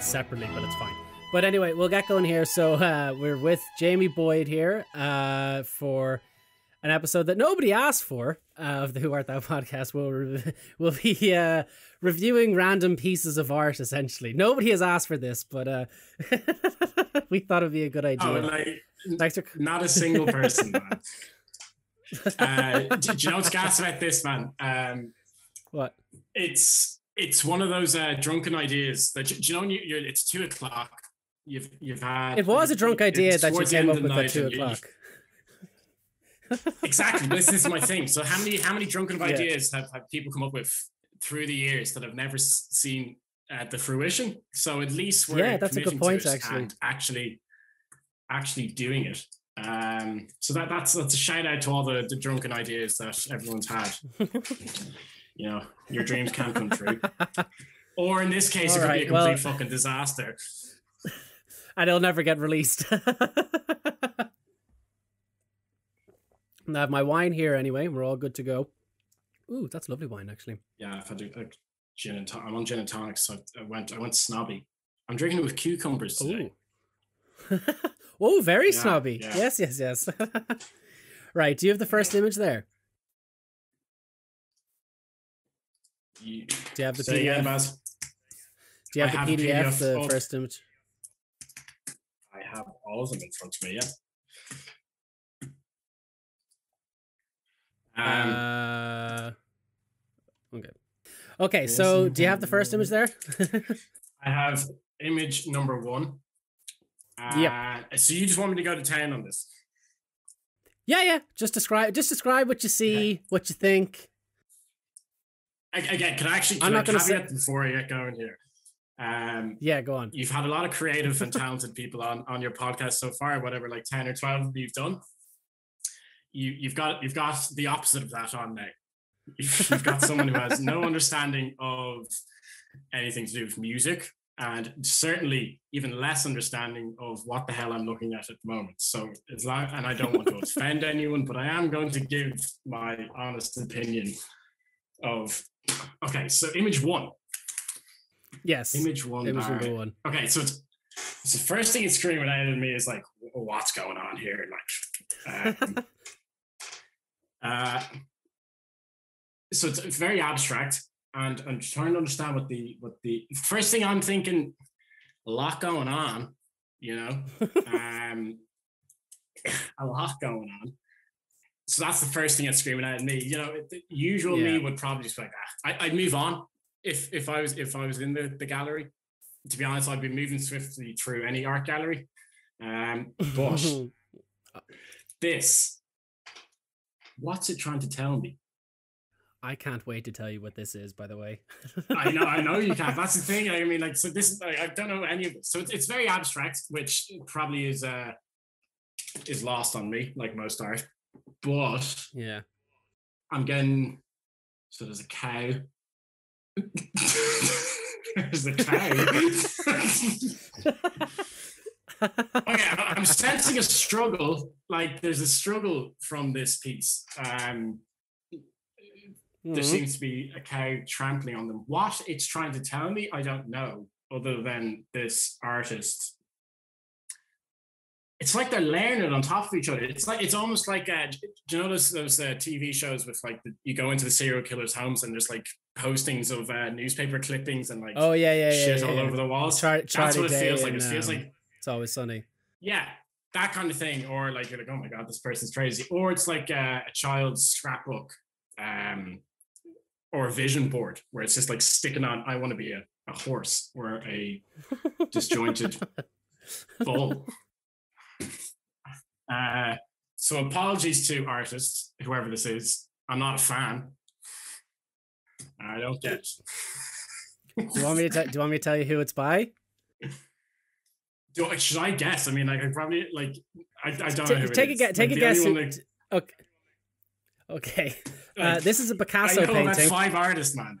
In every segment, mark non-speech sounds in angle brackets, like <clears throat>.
it separately, but it's fine. But anyway, we'll get going here. So uh, we're with Jamie Boyd here uh, for an episode that nobody asked for uh, of the Who Art Thou podcast. We'll re- <laughs> we'll be uh, reviewing random pieces of art. Essentially, nobody has asked for this, but uh, <laughs> we thought it'd be a good idea. Oh, like Thanks for not a single person, <laughs> man. Uh, do, do you know what's gas about this, man? Um, what? it's it's one of those uh, drunken ideas that you know when you, you're it's two o'clock. You've you've had. It was a drunk idea that you came up with at two and you- you- o'clock. <laughs> exactly. This is my thing. So how many how many drunken <laughs> Yeah. ideas have, have people come up with through the years that have never seen uh, the fruition? So at least we're Yeah, that's a good point, actually. actually actually doing it. Um, so that that's that's a shout out to all the, the drunken ideas that everyone's had. <laughs> you know, your dreams can come true. <laughs> Or in this case, it All could right, be a complete well- fucking disaster. <laughs> and it'll never get released. <laughs> I have my wine here anyway. We're all good to go. Ooh, that's lovely wine actually. Yeah, I've had like gin and tonic. I'm on gin and tonic, so I went I went snobby. I'm drinking it with cucumbers today. Ooh. oh, very Yeah, snobby. yeah. Yes, yes, yes. right. Do you have the first image there? You, Do you have the say again, PDF? Do you have I the have PDF, PDF the of- first image? I have all of them in front of me. Yeah. Um, uh, okay. Okay, so do you have the first image there? I have image number one. <laughs> Uh, Yep. So you just want me to go to town on this? yeah, yeah. Just describe just describe what you see, what you think. Again, can I actually I'm not gonna say- caveat before I get going here? Um, Yeah, go on. you've had a lot of creative and <laughs> talented people on on your podcast so far, whatever, like ten or twelve you've done. You you've got you've got the opposite of that on now. You've <laughs> you've got someone who has no understanding of anything to do with music, and certainly even less understanding of what the hell I'm looking at at the moment. So it's like, and I don't want to <laughs> offend anyone, but I am going to give my honest opinion of. Okay, so image one. Yes. Image one. Image number right. one. Okay, so it's, it's the first thing it's screaming out at me is like, what's going on here? Like, um, <laughs> uh, so it's, it's very abstract, and I'm trying to understand what the what the first thing I'm thinking. A lot going on, you know, <laughs> um, a lot going on. So that's the first thing that's screaming at me. You know, the usual me would probably just be like, ah, I, I'd move on if if I was if I was in the, the gallery. To be honest, I'd be moving swiftly through any art gallery. Um, but <laughs> this, what's it trying to tell me? I can't wait to tell you what this is, by the way. <laughs> I know, I know you can't. That's the thing. I mean, like, so this, I, I don't know any of it. So it's, it's very abstract, which probably is uh is lost on me, like most art. But Yeah. I'm getting so there's a cow. <laughs> there's a cow. okay, I- I'm sensing a struggle. Like there's a struggle from this piece. Um, there Mhm. seems to be a cow trampling on them. What it's trying to tell me, I don't know, other than this artist. It's like they're layering it on top of each other. It's like it's almost like uh, do you know those those uh, TV shows with like the, you go into the serial killers' homes and there's like postings of uh, newspaper clippings and like Oh yeah, yeah, yeah. shit yeah, all yeah. over the walls. Char- That's what it feels like. It feels um, like It's always sunny. yeah, that kind of thing. Or like you're like, oh my god, this person's crazy. Or it's like a, a child's scrapbook, um, or a vision board where it's just like sticking on. I want to be a, a horse or a <laughs> disjointed <laughs> bull. Uh, so apologies to artists, whoever this is. I'm not a fan. I don't get. Do you want me to? Do you want me to tell you who it's by? Do should I guess? I mean, like I probably like I, I don't know. Who it take a guess. Take Like, a guess. who- that- t- okay. Okay. Uh, this is a Picasso know about painting. five artists, man.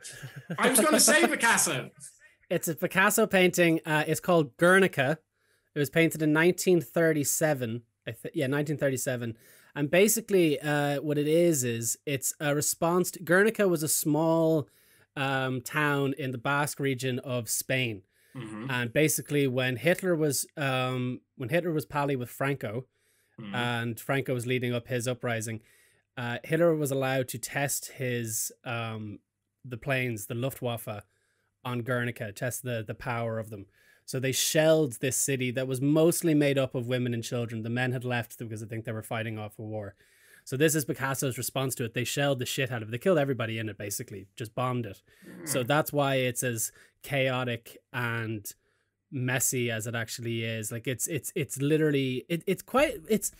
I was going to say Picasso. <laughs> It's a Picasso painting. Uh, it's called Guernica. It was painted in 1937. Th- yeah, 1937. And basically, uh, what it is is it's a response. To, Guernica was a small um, town in the Basque region of Spain. Mhm, And basically, when Hitler was um, when Hitler was pally with Franco, mhm. and Franco was leading up his uprising, uh, Hitler was allowed to test his um, the planes, the Luftwaffe, on Guernica, test the the power of them. So they shelled this city that was mostly made up of women and children. The men had left because I think they were fighting off a war. So this is Picasso's response to it. They shelled the shit out of it. They killed everybody in it, basically, just bombed it. So mm. that's why it's as chaotic and messy as it actually is. Like it's it's it's literally it, it's quite it's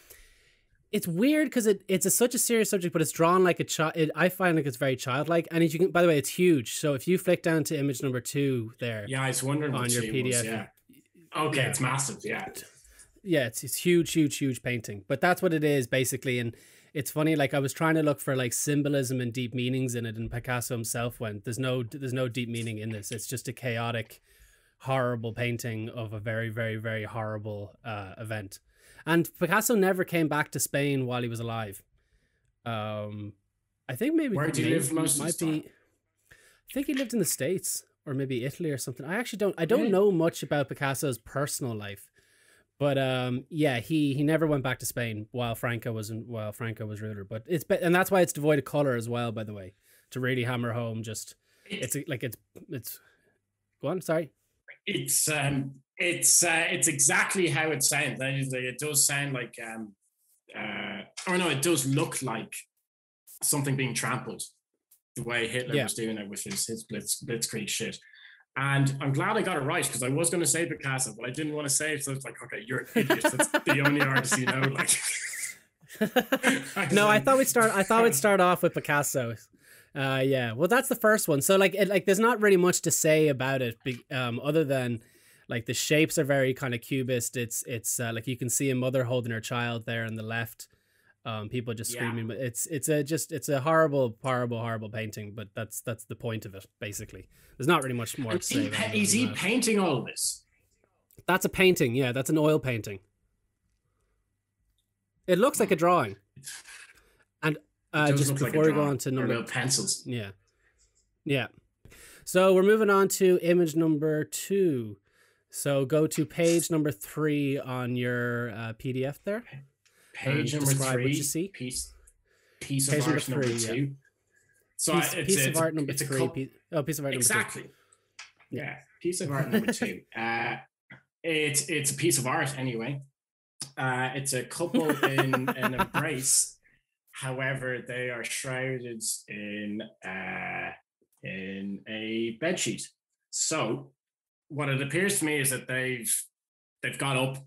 it's weird because it, it's a, such a serious subject, but it's drawn like a child. I find like it's very childlike, and you can, by the way, it's huge. So if you flick down to image number two there, yeah, I was wondering on your she was, PDF. yeah. Okay, Yeah. it's massive. Yeah. yeah, it's it's huge, huge, huge painting. But that's what it is basically, and it's funny. Like I was trying to look for like symbolism and deep meanings in it, and Picasso himself went, "There's no, there's no deep meaning in this. It's just a chaotic, horrible painting of a very, very, very horrible uh, event." And Picasso never came back to Spain while he was alive. Um, I think maybe Where did he live most of might be. time? I think he lived in the states or maybe Italy or something. I actually don't. I don't Really? know much about Picasso's personal life, but um, yeah, he he never went back to Spain while Franco was in, while Franco was ruler. But it's and that's why it's devoid of color as well. By the way, to really hammer home, just it's like it's it's. Go on. Sorry. it's um it's uh, it's exactly how it sounds. That is, like, It does sound like um uh or no, it does look like something being trampled the way Hitler Yeah. was doing it with his his blitz blitzkrieg shit. And I'm glad I got it right because I was going to say Picasso, but I didn't want to say it. So it's like, okay, you're an idiot. That's the only artist you know. Like, <laughs> no, I thought we'd start. I thought we'd start off with Picasso. Uh, yeah. Well, that's the first one. So like, it, like, there's not really much to say about it, be- um, other than like the shapes are very kind of cubist. It's it's uh, like you can see a mother holding her child there on the left. Um, people just Yeah. screaming, but it's it's a just it's a horrible, horrible, horrible painting. But that's that's the point of it, basically. There's not really much more to Is say. he, pa- it is he that. painting all of this? That's a painting. Yeah, that's an oil painting. It looks like a drawing. And uh, just look like before we go on to number, pencils. yeah, yeah. So we're moving on to image number two. So go to page number three on your uh, PDF there. Page number describe what you see. Piece piece Page of number art number, three, yeah. two. So Piece, I- it's, piece it's, of art number it's three. piece, oh, piece of art number exactly. Yeah, piece of art number two. <laughs> Uh, it's it's a piece of art anyway. Uh, it's a couple in an embrace. <laughs> However, they are shrouded in uh, in a bedsheet. So, what it appears to me is that they've they've got up.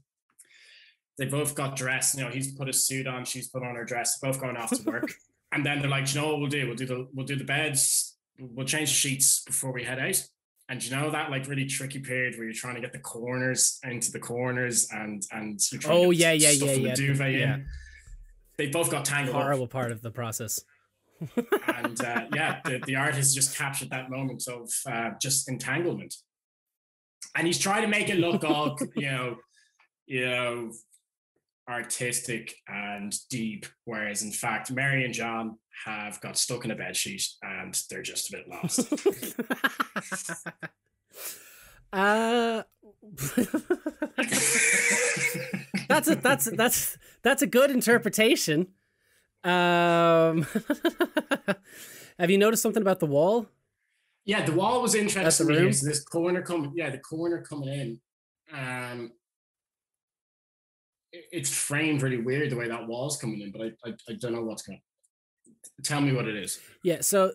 They both got dressed. You know, he's put a suit on, she's put on her dress. Both going off to work, <laughs> and then they're like, "You know what we'll do? We'll do the we'll do the beds. We'll change the sheets before we head out." And you know that like really tricky period where you're trying to get the corners into the corners and and you're trying Oh, to get yeah, yeah, yeah, yeah. the duvet Yeah. in. They both got tangled up Horrible part of the process. and uh, yeah, the, the artist just captured that moment of uh, just entanglement, and he's trying to make it look all you know, you know, artistic and deep, whereas in fact, Mary and John have got stuck in a bed sheet and they're just a bit lost. <laughs> uh <laughs> that's a that's that's that's a good interpretation. Um <laughs> Have you noticed something about the wall? Yeah, the wall was interesting. This corner coming, yeah, the corner coming in. Um, it- it's framed really weird the way that wall's coming in, but I I, I don't know what's going. Tell me what it is. Yeah, so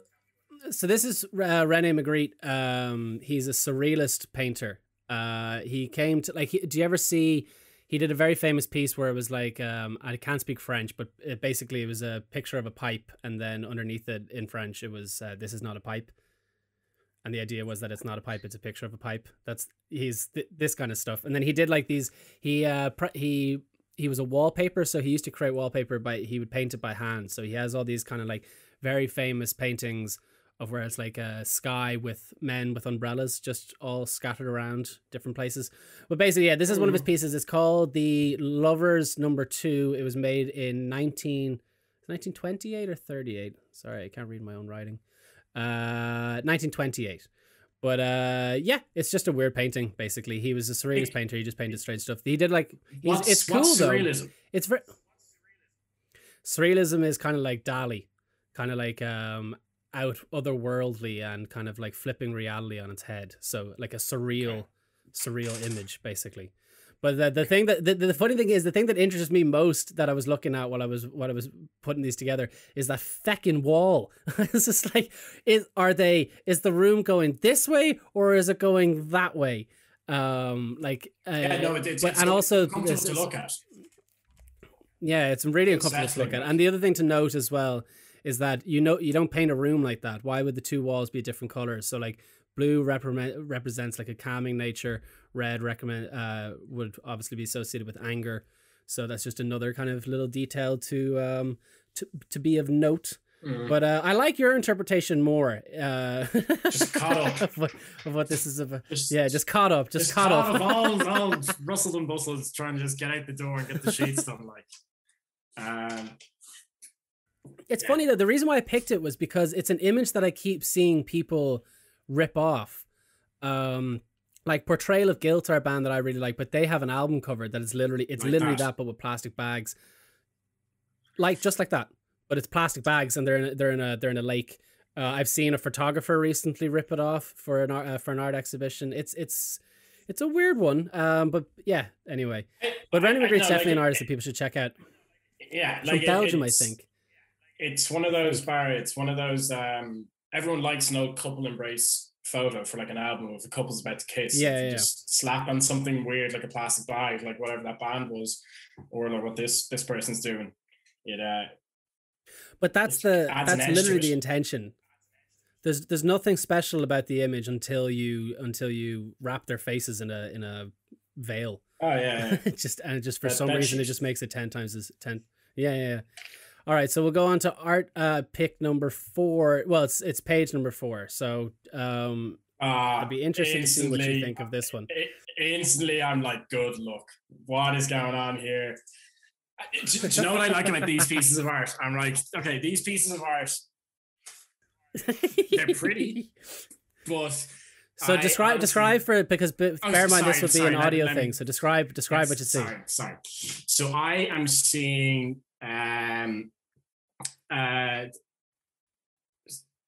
so this is uh, Rene Magritte. Um, he's a surrealist painter. Uh, he came to like. He, do you ever see? He did a very famous piece where it was like um, I can't speak French, but it basically it was a picture of a pipe, and then underneath it in French it was uh, "This is not a pipe," and the idea was that it's not a pipe; it's a picture of a pipe. That's he's th- this kind of stuff. And then he did like these. He uh pr- he he was a wallpaper, so he used to create wallpaper by he would paint it by hand. So he has all these kind of like very famous paintings of where it's like a sky with men with umbrellas just all scattered around different places. But basically, yeah, this is one of his pieces. It's called The Lovers Number Two. It was made in 19, 1928 or 38. Sorry, I can't read my own writing. Uh, 1928. But uh, yeah, it's just a weird painting. Basically, he was a surrealist painter. He just painted strange stuff. He did like What's, it's cool what's though. surrealism? It's very surrealism is kind of like Dali, kind of like um out otherworldly and kind of like flipping reality on its head. So like a surreal, surreal image basically. But the, the thing that the, the funny thing is the thing that interests me most that I was looking at while I was while I was putting these together is that feckin' wall. <laughs> it's just like is are they is the room going this way or is it going that way? Um like uh, Yeah, no, it, it's, but- it's and also this to look at. yeah, it's really It's uncomfortable to look at. And the other thing to note as well is that you know you don't paint a room like that. Why would the two walls be different colors? So like blue repre- represents like a calming nature. Red recommend uh, would obviously be associated with anger. So that's just another kind of little detail to um to to be of note. Mm. But uh, I like your interpretation more. Uh, <laughs> Just caught up. of, what, of what this is about. Just, Yeah, just caught up. Just, caught, up. all, <laughs> all rustled and bustled, trying to just get out the door and get the sheets done. Like, um, It's Yeah. funny though. The reason why I picked it was because it's an image that I keep seeing people rip off. Um, like Portrayal of Guilt are a band that I really like, but they have an album cover that is literally it's Like literally that. that. but with plastic bags, like just like that. But it's plastic bags, and they're in a, they're in a they're in a lake. Uh, I've seen a photographer recently rip it off for an art, uh, for an art exhibition. It's it's it's a weird one. Um, but yeah. Anyway, but I- I definitely like, an artist that people should check out. yeah, From like it- Belgium, I think. it's one of those bar. It's one of those. Um, everyone likes an old couple embrace photo for like an album if a couple's about to kiss. Yeah, yeah. Just slap on something weird like a plastic bag, like whatever that band was, or like what this this person's doing. It uh, But that's the that's literally the intention. There's there's nothing special about the image until you until you wrap their faces in a in a veil. oh yeah, yeah. <laughs> Just and just for That- some reason it just makes it ten times as ten. Yeah, yeah. yeah. All right, so we'll go on to art uh pick number four. Well, it's it's page number four. So um Uh, I'd be interested to see what you think of this one. instantly I'm like, good luck. What is going on here? Uh, Do, do you know what I like about these pieces of art? I'm like, okay, these pieces of art, they're pretty, <laughs> but So I describe honestly- describe for it because Oh, bear in mind sorry, this would be sorry, an audio me- thing. So describe describe Yes, what you see. Sorry, sorry. So I am seeing um uh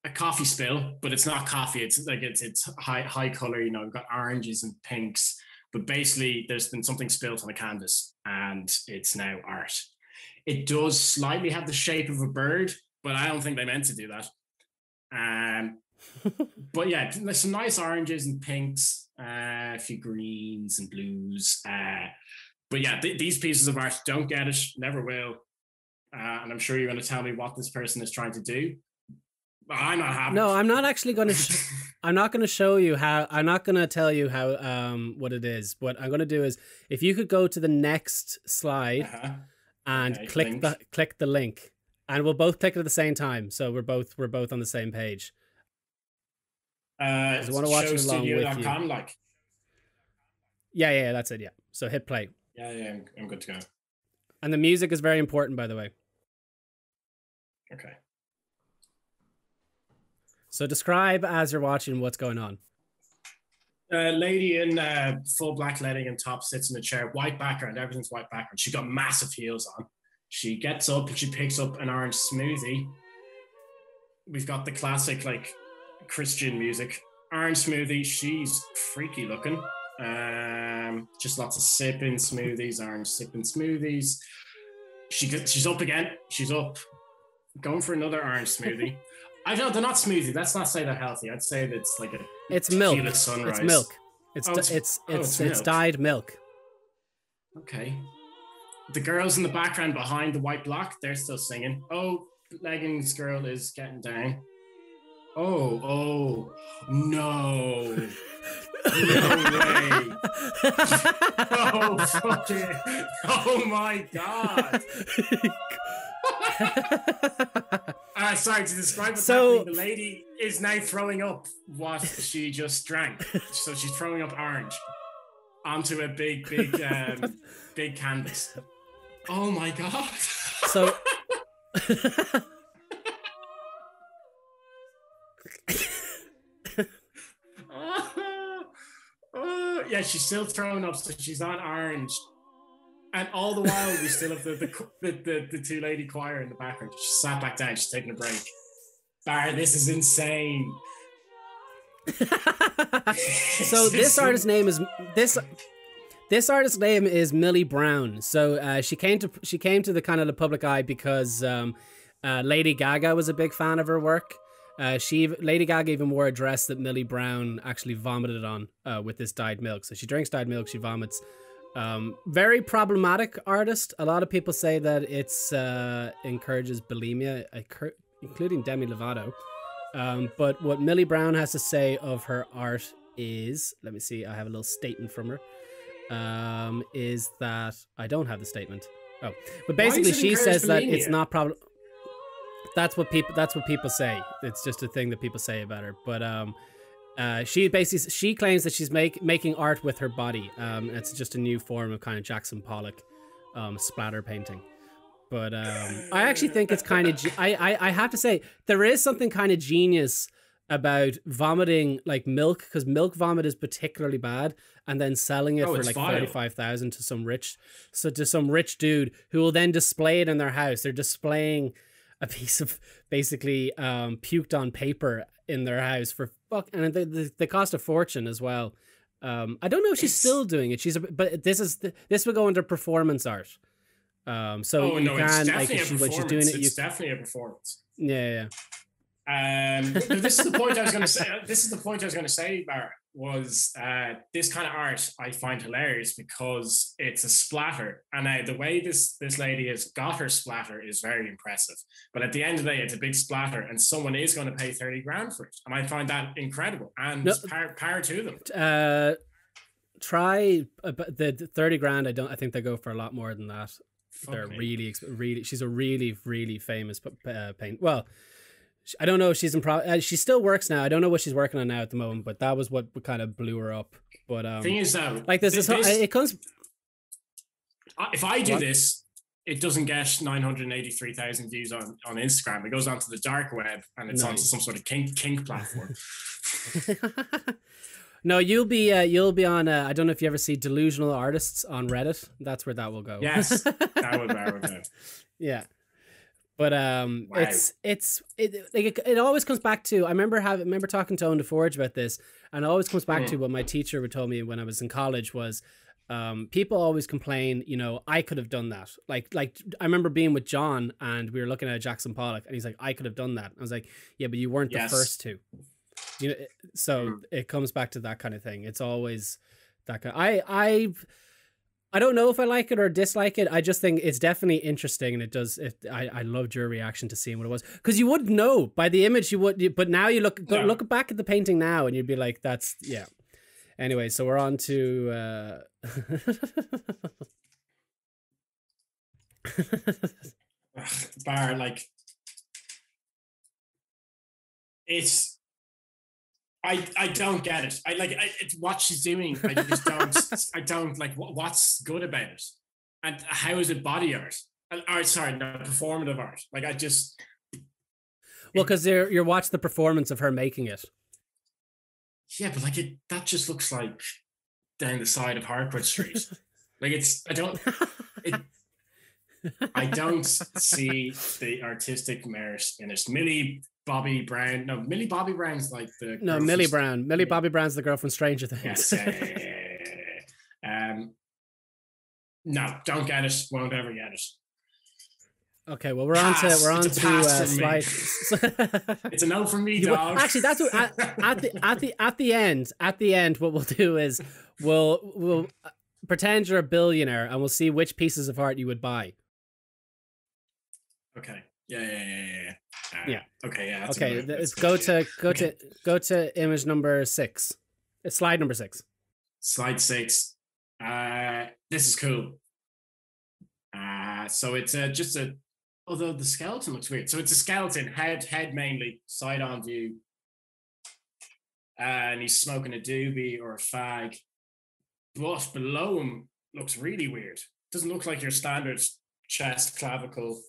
a coffee spill, but it's not coffee. It's like it's it's high high color. You know, we've got oranges and pinks, but basically there's been something spilled on the canvas, and it's now art. It does slightly have the shape of a bird, but I don't think they meant to do that. Um, <laughs> but yeah, there's some nice oranges and pinks, uh, a few greens and blues. Uh, but yeah, th- these pieces of art don't get it, never will. Uh, and I'm sure you're going to tell me what this person is trying to do. I'm not happy. No, I'm not actually going to. Sh- <laughs> I'm not going to show you how. I'm not going to tell you how. Um, what it is. What I'm going to do is, if you could go to the next slide Uh-huh. and Okay, click link. the click the link, and we'll both click it at the same time, so we're both we're both on the same page. Uh, I wanna watch it along with you. showstudio.com, like, Yeah, yeah, yeah, that's it. Yeah. So hit play, yeah, yeah, I'm, I'm good to go. and the music is very important, by the way. Okay. So describe as you're watching what's going on. uh, lady in uh, full black legging and top sits in a chair, white background, everything's white background. She got massive heels on. She gets up and she picks up an orange smoothie. We've got the classic like Christian music. Orange smoothie. She's freaky looking. Um, just lots of sipping smoothies, orange sipping smoothies. She gets, she's up again. She's up, going for another orange smoothie. <laughs> I don't. They're not smoothie. Let's not say they're healthy. I'd say that's like a It's milk. sunrise. It's milk. It's Oh, di- it's- it's oh, it's it's it's milk. dyed milk. Okay. The girls in the background behind the white block, they're still singing. Oh, leggings girl is getting down. Oh, oh, no. No way. <laughs> Oh, fucking. Oh my god. <laughs> uh, sorry to describe it so, happening. The lady is now throwing up what she just drank. so she's throwing up orange onto a big, big, <laughs> um, big canvas. Oh my god! so. <laughs> <laughs> oh, yeah, she's still throwing up, so she's on orange and all the while, we still have the the, the, the, the two lady choir in the background. She sat back down. She's taking a break. Bar, this is insane. <laughs> so this artist's name is this this artist's name is Millie Brown. So uh, she came to she came to the kind of the public eye because um, uh, Lady Gaga was a big fan of her work. Uh, she Lady Gaga even wore a dress that Millie Brown actually vomited on uh, with this dyed milk. So she drinks dyed milk, she vomits. Um, very problematic artist. A lot of people say that it's uh, encourages bulimia, including Demi Lovato. Um, but what Millie Brown has to say of her art is, let me see, I have a little statement from her. Um, is that I don't have the statement. Oh, but basically, she says that it's not problem. That's what people. That's what people say. It's just a thing that people say about her. But um, uh, she basically she claims that she's make, making art with her body. Um, it's just a new form of kind of Jackson Pollock um, splatter painting. But um, I actually think it's kind of. I, I I have to say there is something kind of genius about vomiting like milk because milk vomit is particularly bad and then selling it oh, for like 35,000 to some rich so to some rich dude who will then display it in their house they're displaying a piece of basically um, puked on paper in their house for fuck and they, they, they cost a fortune as well um, I don't know if she's it's... still doing it she's a, but this is this would go under performance art um, so oh, you no, can like if she, when she's doing it, it's you, definitely a performance. Yeah, yeah. Um, <laughs> this is the point I was going to say. This is the point I was going to say, Barrett. Was uh, this kind of art I find hilarious because it's a splatter, and uh, the way this this lady has got her splatter is very impressive. But at the end of the day, it's a big splatter, and someone is going to pay thirty grand for it, and I find that incredible. And no, power, power to them. Uh, try uh, the, the thirty grand. I don't. I think they go for a lot more than that. Fuck They're me. really, really. She's a really, really famous uh, paint. Well, I don't know if she's in pro. Uh, she still works now. I don't know what she's working on now at the moment, but that was what kind of blew her up. But um, thing is that like this, this, this it comes. If I do what? this, it doesn't get 983,000 views on, on Instagram. It goes onto the dark web and it's nice. onto some sort of kink kink platform. <laughs> <laughs> No, you'll be uh, you'll be on. Uh, I don't know if you ever see delusional artists on Reddit. That's where that will go. Yes, that would that <laughs> go. Yeah, but um, wow. it's it's it, like it, it always comes back to. I remember having remember talking to Owen DeForge about this, and it always comes back mm. to what my teacher would told me when I was in college was. Um, people always complain, you know, I could have done that. Like, like I remember being with John and we were looking at Jackson Pollock, and he's like, I could have done that. I was like, yeah, but you weren't yes. the first to you know so mm. it comes back to that kind of thing it's always that kind i i i don't know if i like it or dislike it. I just think it's definitely interesting and it does it i i loved your reaction to seeing what it was. Because you wouldn't know by the image you would but now you look go, look back at the painting now and you'd be like that's yeah. Anyway so we're on to uh <laughs> bar like it's I, I don't get it. I like I, it's what she's doing. I just don't. <laughs> I don't like what, what's good about it, and how is it body art? Art, sorry, no performative art. Like I just. Well, because you're you're watching the performance of her making it. Yeah, but like it, that just looks like down the side of Harcourt Street. <laughs> like it's, I don't, it, I don't see the artistic merit in it. Millie Bobby Brown. No, Millie Bobby Brown's like the no Millie Brown. Millie Bobby Brown's the girl from Stranger Things. Yes. Yeah, yeah, yeah, um, no, don't get it. Won't ever get it. Okay, well we're pass. on to we're on to uh, slide. <laughs> it's a no from me, dog. Actually, that's what at, at, the at the at the end at the end what we'll do is we'll we'll uh, pretend you're a billionaire and we'll see which pieces of art you would buy. Okay. Yeah, yeah, yeah, yeah. Uh, yeah. Okay. Yeah. Okay. Let's go to go to go to image number six. It's slide number six. Slide six. Uh, this is cool. Uh, so it's uh, just a. Although the skeleton looks weird, so it's a skeleton head, head mainly, side on view, uh, and he's smoking a doobie or a fag. But below him looks really weird. Doesn't look like your standard chest clavicle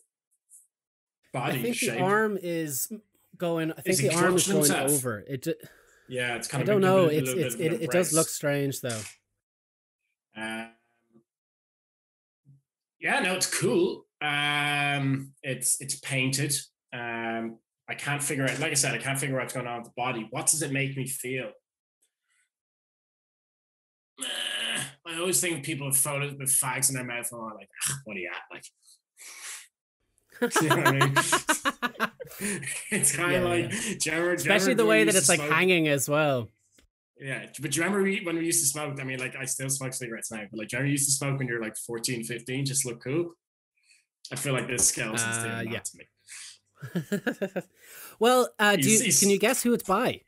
body I think shape. the arm is going. I think the arm is going himself? over. It. Yeah, it's kind of. I don't know. It's it's it, it does look strange though. Um, yeah, no, it's cool. Um, it's it's painted. Um, I can't figure out. Like I said, I can't figure out what's going on with the body. What does it make me feel? Eh, I always think people have photos with fags in their mouth and I'm like, "Ah, what are you at? Like, <laughs> you know I mean? <laughs> it's kind of Yeah, like, do you remember- Especially the way that it's like smoke? hanging as well. Yeah, but do you remember we, when we used to smoke? I mean, like, I still smoke cigarettes now, but like, do you remember you used to smoke when you're like 14, 15, just look cool? I feel like this skeleton's Uh, doing that yeah. to me. <laughs> well, uh, do you, can you guess who it's by?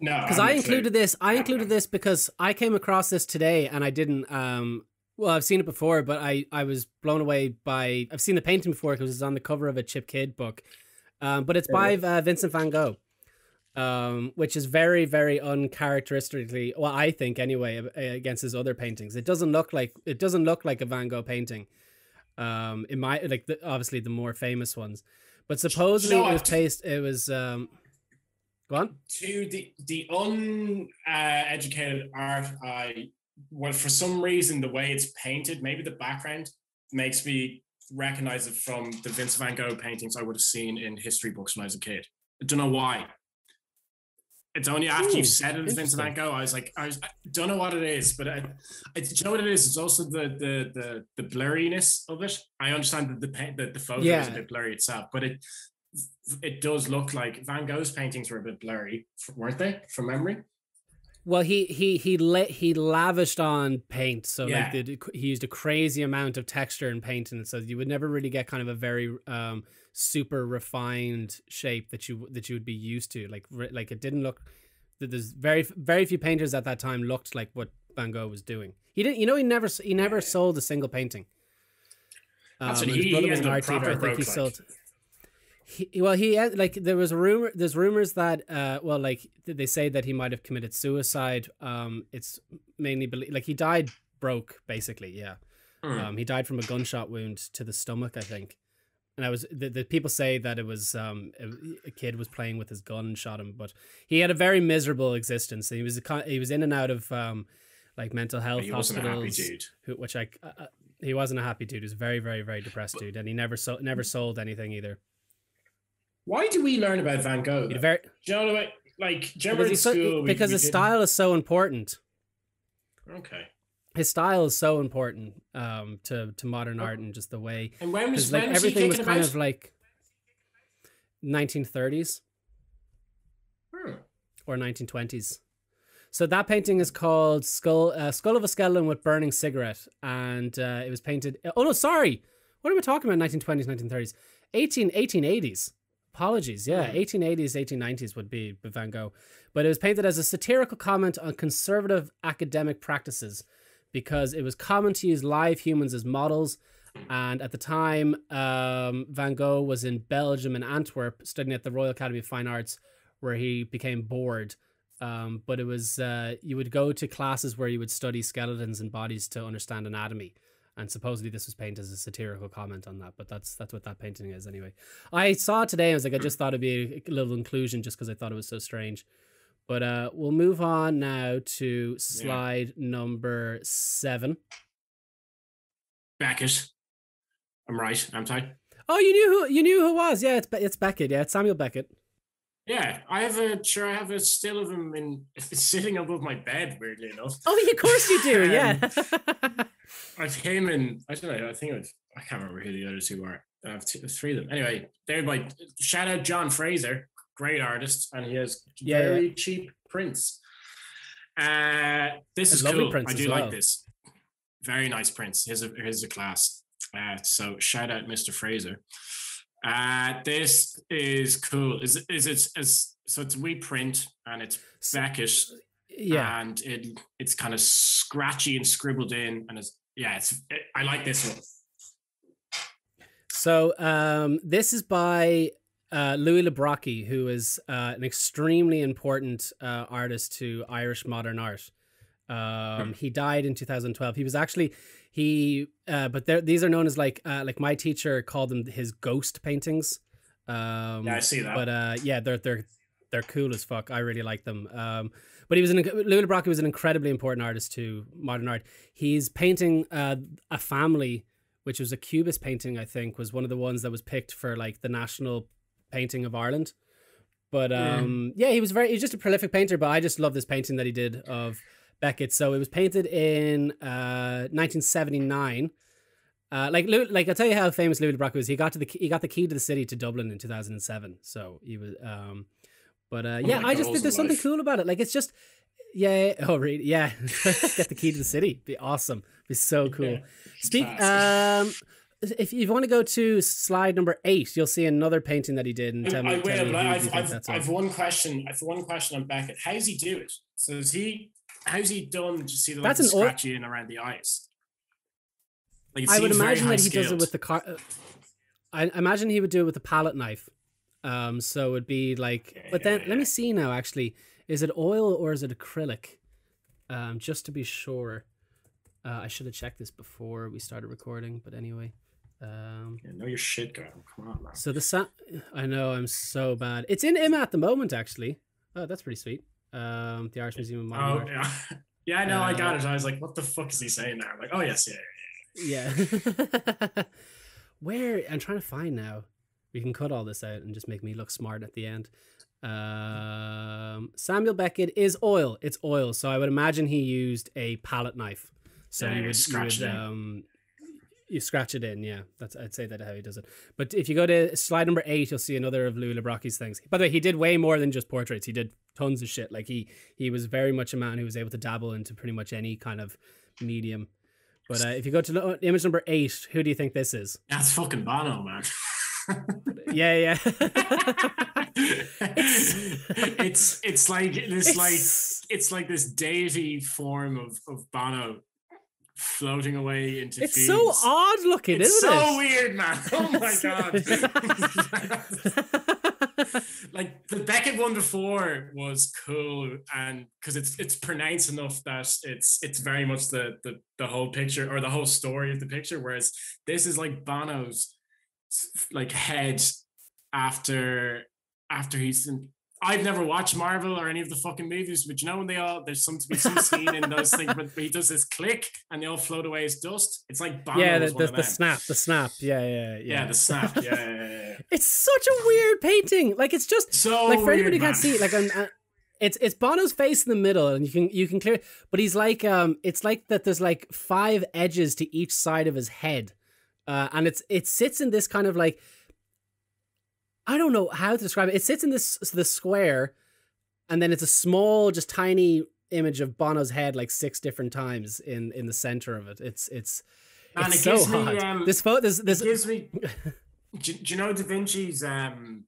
No, Because I included this. I included this because I came across this today and I didn't. Um, well, I've seen it before, but I I was blown away by. I've seen the painting before because it's on the cover of a Chip Kidd book. Um, but it's by uh, Vincent Van Gogh, um, which is very very uncharacteristically. Well, I think anyway against his other paintings. It doesn't look like it doesn't look like a Van Gogh painting. Um, in my like the, obviously the more famous ones, but supposedly know it was what? pasted. It was um, go on. to the the uneducated art eye, well, for some reason, the way it's painted, maybe the background makes me recognize it from the Vincent Van Gogh paintings I would have seen in history books when I was a kid. I don't know why. It's only after Ooh, you've hmm, said it as Vincent Van. Gogh, I was like, I was, I don't know what it is, but I, I, do you know what it is? It's also the the the the blurriness of it. I understand that the paint, the, the photo is a bit blurry itself, but it it does look like Van Gogh's paintings were a bit blurry, weren't they, from memory? Well, he he he la- he lavished on paint, so Yeah. like the, he used a crazy amount of texture and paint, and so you would never really get kind of a very um super refined shape that you that you would be used to. Like re- like it didn't look. th- There's very very few painters at that time looked like what Van Gogh was doing. He didn't, you know, he never he never sold a single painting. That's Um, what his he- brother he was an art teacher. I think he sold. like. He, well, he had like there was a rumor. There's rumors that uh, well, like they say that he might have committed suicide. Um, it's mainly belie- like he died broke, basically. Yeah, Hmm. um, he died from a gunshot wound to the stomach, I think. And I was the, the people say that it was um a, a kid was playing with his gun and shot him, but he had a very miserable existence. He was a, he was in and out of um like mental health he wasn't a happy hospitals dude. who, which I uh, uh, he wasn't a happy dude. He was a very, very, very depressed dude, and he never sold never sold anything either. Why do we learn about Van Gogh? Very Do you know what? Like, do you because, remember in so, school? because we his style is so important. Okay. His style is so important um, to to modern art and just the way And when was like when was he everything was kicking kind about? of like 1930s Hmm. or 1920s. So that painting is called Skull uh, Skull of a Skeleton with Burning Cigarette, and uh, it was painted. Oh no, sorry, what are we talking about? 1920s, 1930s, 18 1880s. Apologies, yeah, Hmm. 1880s, 1890s would be Van Gogh, but it was painted as a satirical comment on conservative academic practices because it was common to use live humans as models. And at the time, um, Van Gogh was in Belgium in Antwerp studying at the Royal Academy of Fine Arts, where he became bored. Um, but it was uh, you would go to classes where you would study skeletons and bodies to understand anatomy, and supposedly this was painted as a satirical comment on that. But that's that's what that painting is anyway. I saw it today. I was like, I just thought it'd be a little inclusion just because I thought it was so strange. But uh, we'll move on now to slide number seven. Beckett. I'm right, i'm I? Oh, you knew who you knew who it was? Yeah, it's it's Beckett. Yeah, it's Samuel Beckett. Yeah, I have a sure. I have a still of him in <laughs> sitting above my bed. Weirdly enough, Oh, of course you do. Yeah. I've him and I don't know. I think I've, I can't remember who the other two are. I have two, three of them. Anyway, they're my shout out John Fraser, great artist, and he has Yeah, very cheap prints. Uh, this is cool. I do well. like this. Very nice prints. Here's a here's a class. Uh, so shout out Mr. Fraser. Uh, this is cool. Is is it as so it's we print and it's Beckett yeah. and it it's kind of scratchy and scribbled in and it's yeah it's I like this one. So um, this is by uh, Louis le Brocquy, who is uh, an extremely important uh, artist to Irish modern art. Um, he died in 2012. He was actually he, uh, but these are known as like uh, like my teacher called them his ghost paintings. Um, Yeah, I see that. But uh, yeah, they're they're they're cool as fuck. I really like them. Um, but he was an Louis le Brocquy was an incredibly important artist to modern art. He's painting uh, a family, which was a cubist painting. I think was one of the ones that was picked for like the national painting of Ireland. But um, yeah. yeah, he was very he's just a prolific painter. But I just love this painting that he did of Beckett. So it was painted in uh, 1979. Uh, like like I'll tell you how famous Louis Le was. He got to the he got the key to the city to Dublin in 2007. So he was um, but uh, yeah, I just think there's something cool about it. Like it's just yeah. Oh, really? Yeah. <laughs> Get the key to the city. Be awesome. Be so cool. Yeah, Speak. Um, if you want to go to slide number eight, you'll see another painting that he did. And tell I, me, I will, but I've, I've, I've one question. I've one question on Beckett. How's he do it? So is he? How's he done to see the, like, That's the an scratchy in around the eyes? Like I would imagine that he does it with the car. I imagine he would do it with a palette knife. Um, so it'd be like, yeah, but then yeah, let me see now. Actually, is it oil or is it acrylic? Um, just to be sure. Uh, I should have checked this before we started recording, but anyway. Um, yeah, know your shit, girl. Come on, man. So the sa- I know I'm so bad. It's in IMMA at the moment, actually. Oh, that's pretty sweet. Um, the Irish Museum of Modern Oh Art. yeah, <laughs> yeah. I know. Uh, I got it. I was like, what the fuck is he saying now? I'm like, oh yes, yeah, yeah. Yeah. <laughs> Where I'm trying to find now. We can cut all this out and just make me look smart at the end. Um, Samuel Beckett is oil. It's oil. So I would imagine he used a palette knife. So yeah, you would, scratch you would, um, you scratch it in, yeah. That's I'd say that how he does it. But if you go to slide number eight, you'll see another of Louis le Brocquy's things. By the way, he did way more than just portraits. He did tons of shit. Like he he was very much a man who was able to dabble into pretty much any kind of medium. But uh, if you go to image number eight, who do you think this is? That's fucking Bono, man. <laughs> yeah, yeah. <laughs> it's, it's it's like this it's, like it's like this deity form of of Bono floating away into it's so odd looking it's isn't so it? so weird man. <laughs> Oh my god. <laughs> Like the beckett one before was cool and because it's it's pronounced enough that it's it's very much the, the the whole picture or the whole story of the picture whereas this is like bono's like head after after he's in, I've never watched Marvel or any of the fucking movies, but you know when they all there's some to be some scene in those things, but he does this click and they all float away as dust. It's like Bono yeah, the, the, the snap, the snap, yeah, yeah, yeah, yeah, the snap, yeah, yeah, yeah. <laughs> It's such a weird painting. Like it's just so like for anybody who can't see, like uh, it's it's Bono's face in the middle, and you can you can clear, but he's like um, it's like that. There's like five edges to each side of his head uh, and it's it sits in this kind of like I don't know how to describe it. It sits in this the square, and then it's a small, just tiny image of Bono's head like six different times in in the center of it. It's it's and it's it so me, Um, this photo, this this gives me. <laughs> do, do, you know Da Vinci's um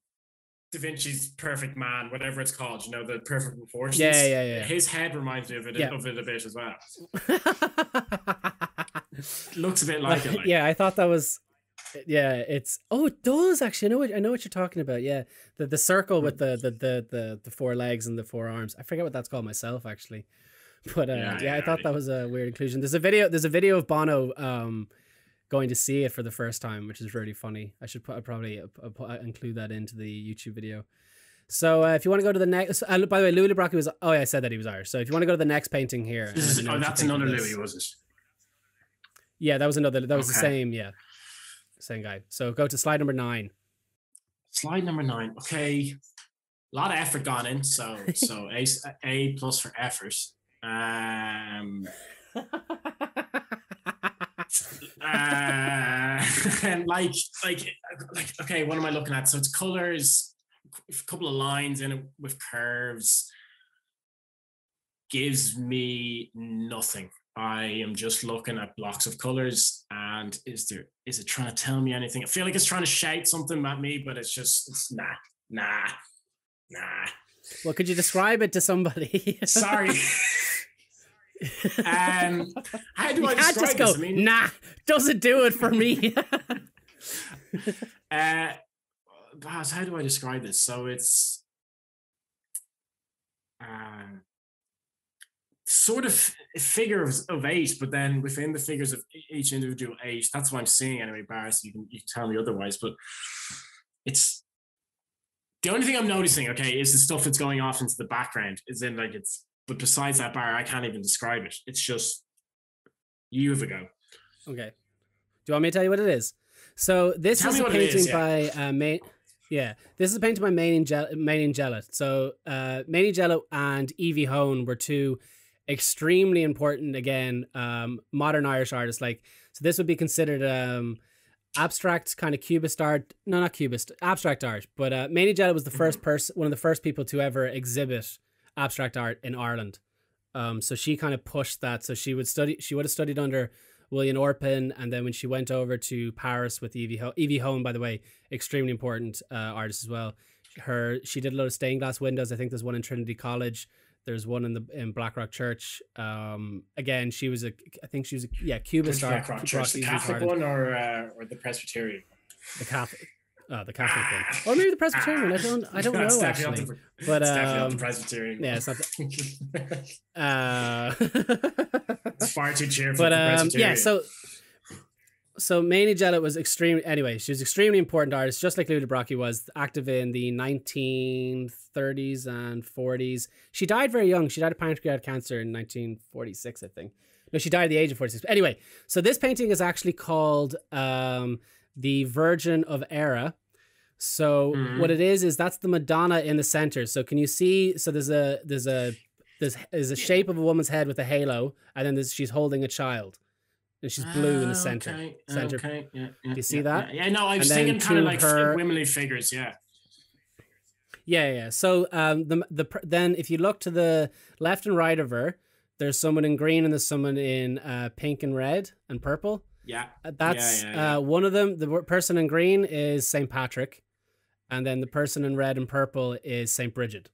Da Vinci's Perfect Man, whatever it's called? You know the Perfect Proportions. Yeah, yeah, yeah. His head reminds me of it yeah. of it a bit as well. <laughs> looks a bit like it. <laughs> Like. Yeah, I thought that was. Yeah, it's oh, it does actually. I know what I know what you're talking about. Yeah, the the circle with the the the the, the four legs and the four arms. I forget what that's called myself actually, <laughs> but uh, yeah, yeah, yeah, I thought that was a weird inclusion. There's a video. There's a video of Bono um going to see it for the first time, which is really funny. I should put, probably uh, include that into the YouTube video. So uh, if you want to go to the next, uh, by the way, Louis le Brocquy was. Oh yeah, I said that he was Irish. So if you want to go to the next painting here, is, oh, that's another Louis, was it? Yeah, that was another. That was okay. the same. Yeah, same guy. So go to slide number nine. Slide number nine. Okay, a lot of effort gone in. So <laughs> so a a plus for effort. Um. <laughs> uh, <laughs> and like like like okay, what am I looking at? So it's colors, a couple of lines in it with curves. Gives me nothing. I am just looking at blocks of colors and is there is it trying to tell me anything? I feel like it's trying to shout something at me, but it's just it's nah, nah, nah. Well, could you describe it to somebody? <laughs> Sorry. um, how do you I describe go, this? I mean, nah, doesn't do it for me. <laughs> uh, how do I describe this? So it's. Um, sort of figures of eight, but then within the figures of each individual eight, that's what I'm seeing anyway, Barris. You can you can tell me otherwise, but it's the only thing I'm noticing, okay, is the stuff that's going off into the background. Is in like it's, but besides that bar, I can't even describe it. It's just you have a go. Okay. Do you want me to tell you what it is? So this Tell is a it is, painting by uh, Main. Yeah, this is a painting by Main Mainie Jellett. So uh, and Evie Hone were two extremely important again um, modern Irish artists. Like so, this would be considered um, abstract kind of cubist art. No, not cubist, abstract art. But uh, Mainie Jellett was the 1st person, one of the first people to ever exhibit abstract art in Ireland. Um, so she kind of pushed that. So she would study. She would have studied under William Orpen, and then when she went over to Paris with Evie Ho- Evie Hone, by the way, extremely important uh, artist as well. Her she did a lot of stained glass windows. I think there's one in Trinity College. There's one in the in Blackrock Church. Um, again, she was a I think she was a yeah Cubist art. Blackrock Church, the Catholic one or uh, or the Presbyterian? the Catholic. Oh, the Catholic one, or maybe the Presbyterian one. I don't, <laughs> I don't know actually. the- But definitely the um, Presbyterian. yeah, it's not. The, <laughs> uh, <laughs> it's far too cheerful. but for um, Presbyterian. yeah, so so Mainie Jellett was extremely anyway. She was extremely important artist, just like Louis le Brocquy was active in the 1930s and 40s. She died very young. She died of pancreatic cancer in 1946, I think. No, she died at the age of 46. But anyway, so this painting is actually called um, the Virgin of Eire. So Mhm. what it is is that's the Madonna in the center. So can you see? So there's a there's a there's there's a shape of a woman's head with a halo, and then there's, she's holding a child, and she's blue in the Ah, center. Okay, center. Okay, yeah, yeah, you see yeah, that? Yeah, no, I was And thinking kind of like her- womanly figures. Yeah. Yeah, yeah. So um, the the then if you look to the left and right of her, there's someone in green and there's someone in uh, pink and red and purple. Yeah. Uh, That's. Uh, one of them. The person in green is Saint Patrick, and then the person in red and purple is Saint Bridget.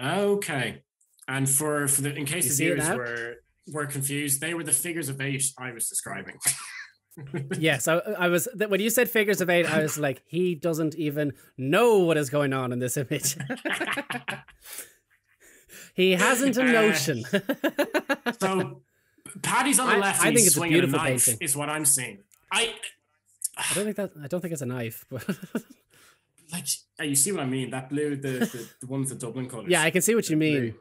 Okay. And for for the in case You the viewers were were confused, they were the figures of eight I was describing. <laughs> yes, I, I was when you said figures of eight, I was like, he doesn't even know what is going on in this image. <laughs> he hasn't a Uh, notion. <laughs> so Paddy's on the I- left. I think it's a swinging beautiful knife, painting. Is what I'm seeing. I I don't think that. I don't think it's a knife, but like. You see what I mean? That blue, the the, the one with the Dublin colors. yeah, I can see what you mean. Blue.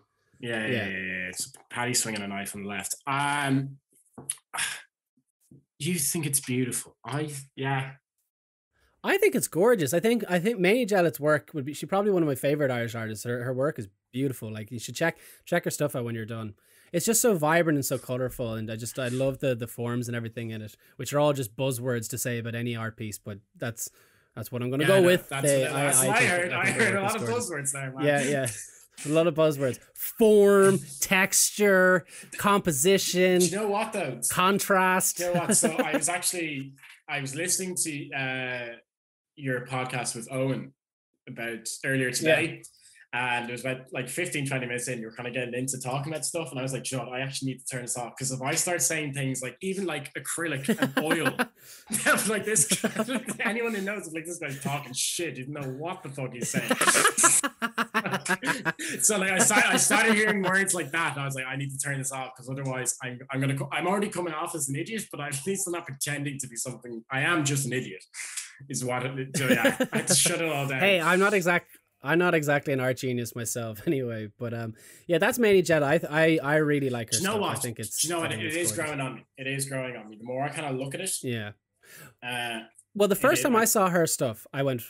Yeah, yeah, Yeah. It's Paddy swinging a knife on the left. Um, <sighs> you think it's beautiful? I yeah. I think it's gorgeous. I think I think May Jellett's work would be. She's probably one of my favorite Irish artists. Her her work is beautiful. Like you should check check her stuff out when you're done. It's just so vibrant and so colorful, and I just I love the the forms and everything in it, which are all just buzzwords to say about any art piece. But that's that's what I'm going to Yeah, go no, with. That's, They- what I, think- heard. I heard a lot of buzzwords there, man. Yeah, yeah. <laughs> A lot of buzzwords: form, texture, composition, Do you know what though? contrast. Do you know what? So I was <laughs> actually I was listening to uh, your podcast with Owen about earlier today. And it was about like 15, 20 minutes in, you were kind of getting into talking about stuff. And I was like, John, I actually need to turn this off. Because if I start saying things like even like acrylic and <laughs> oil, <laughs> like this, <laughs> anyone who knows, like this guy's talking shit, you know what the fuck he's saying. so like I started, I started hearing words like that, and I was like, I need to turn this off because otherwise, I'm I'm gonna co- I'm already coming off as an idiot, but at least I'm not pretending to be something. I am just an idiot, is what. It, so yeah, I had to shut it all down. Hey, I'm not exact. I'm not exactly an art genius myself, <laughs> anyway. But um, yeah, that's Mainie Jellett. I I I really like her Do you know stuff. what? I think it's. Do you know what? It it's growing on me. It is growing on me. The more I kind of look at it, Yeah. uh, Well, the first is, time I saw her stuff, I went.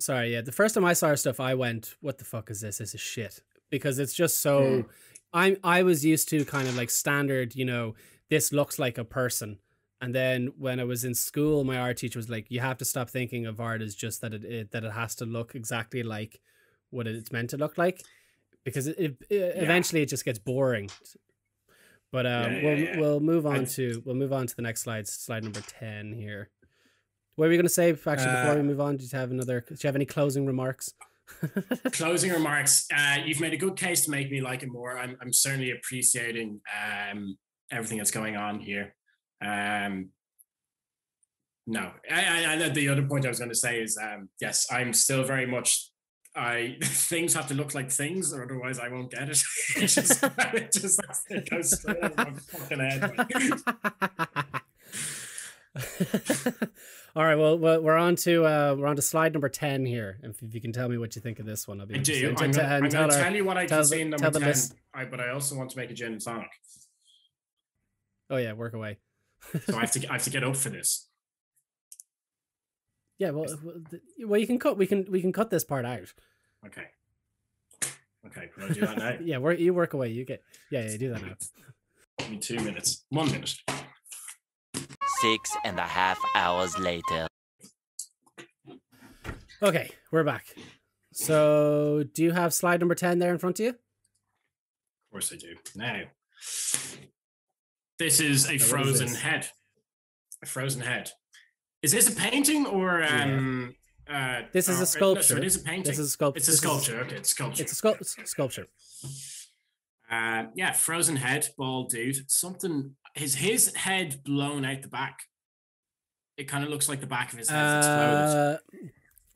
Sorry, yeah. The first time I saw her stuff, I went, "What the fuck is this? This is shit." Because it's just so. Mm. I'm I was used to kind of like standard, you know, this looks like a person. And then when I was in school, my art teacher was like, "You have to stop thinking of art as just that it, it that it has to look exactly like what it's meant to look like, because it, it, it- eventually it just gets boring." But um, Yeah, yeah, we'll yeah. we'll move on I- to we'll move on to the next slide, slide number ten here. What were you going to say actually before we Uh, move on? Did you have another? Do you have any closing remarks? <laughs> closing remarks. Uh, you've made a good case to make me like it more. I'm, I'm certainly appreciating um, everything that's going on here. Um, no, I, I, I, the other point I was going to say is um, yes, I'm still very much. I <laughs> things have to look like things, or otherwise I won't get it. <laughs> it just, <laughs> it just it goes straight over my fucking head. All right, well, we're on to uh, we're on to slide number ten here. If, if you can tell me what you think of this one, I'll be I do. I'm gonna, I'm tell tell you what I can see in number 10, list- I, but I also want to make a gin and tonic. Oh yeah, work away. So I have to I have to get up for this. Yeah, well, well, you can cut. We can we can cut this part out. Okay. Okay, can I do that now? <laughs> Yeah, work. You work away. You get. Yeah, yeah, do that now. Give me two minutes. One minute. Six and a half hours later. Okay, we're back. So, do you have slide number ten there in front of you? Of course I do. Now, this is a is frozen this? head. A frozen head. Is this a painting or um? Uh, This is a uh, no, sculpture. so it is a painting. This is a sculpture. It's a sculpture. okay, it's a sculpture. It's a sculp- sculpture. Uh, yeah, frozen head, bald dude. Something. His his head blown out the back. It kind of looks like the back of his head exploded. Uh,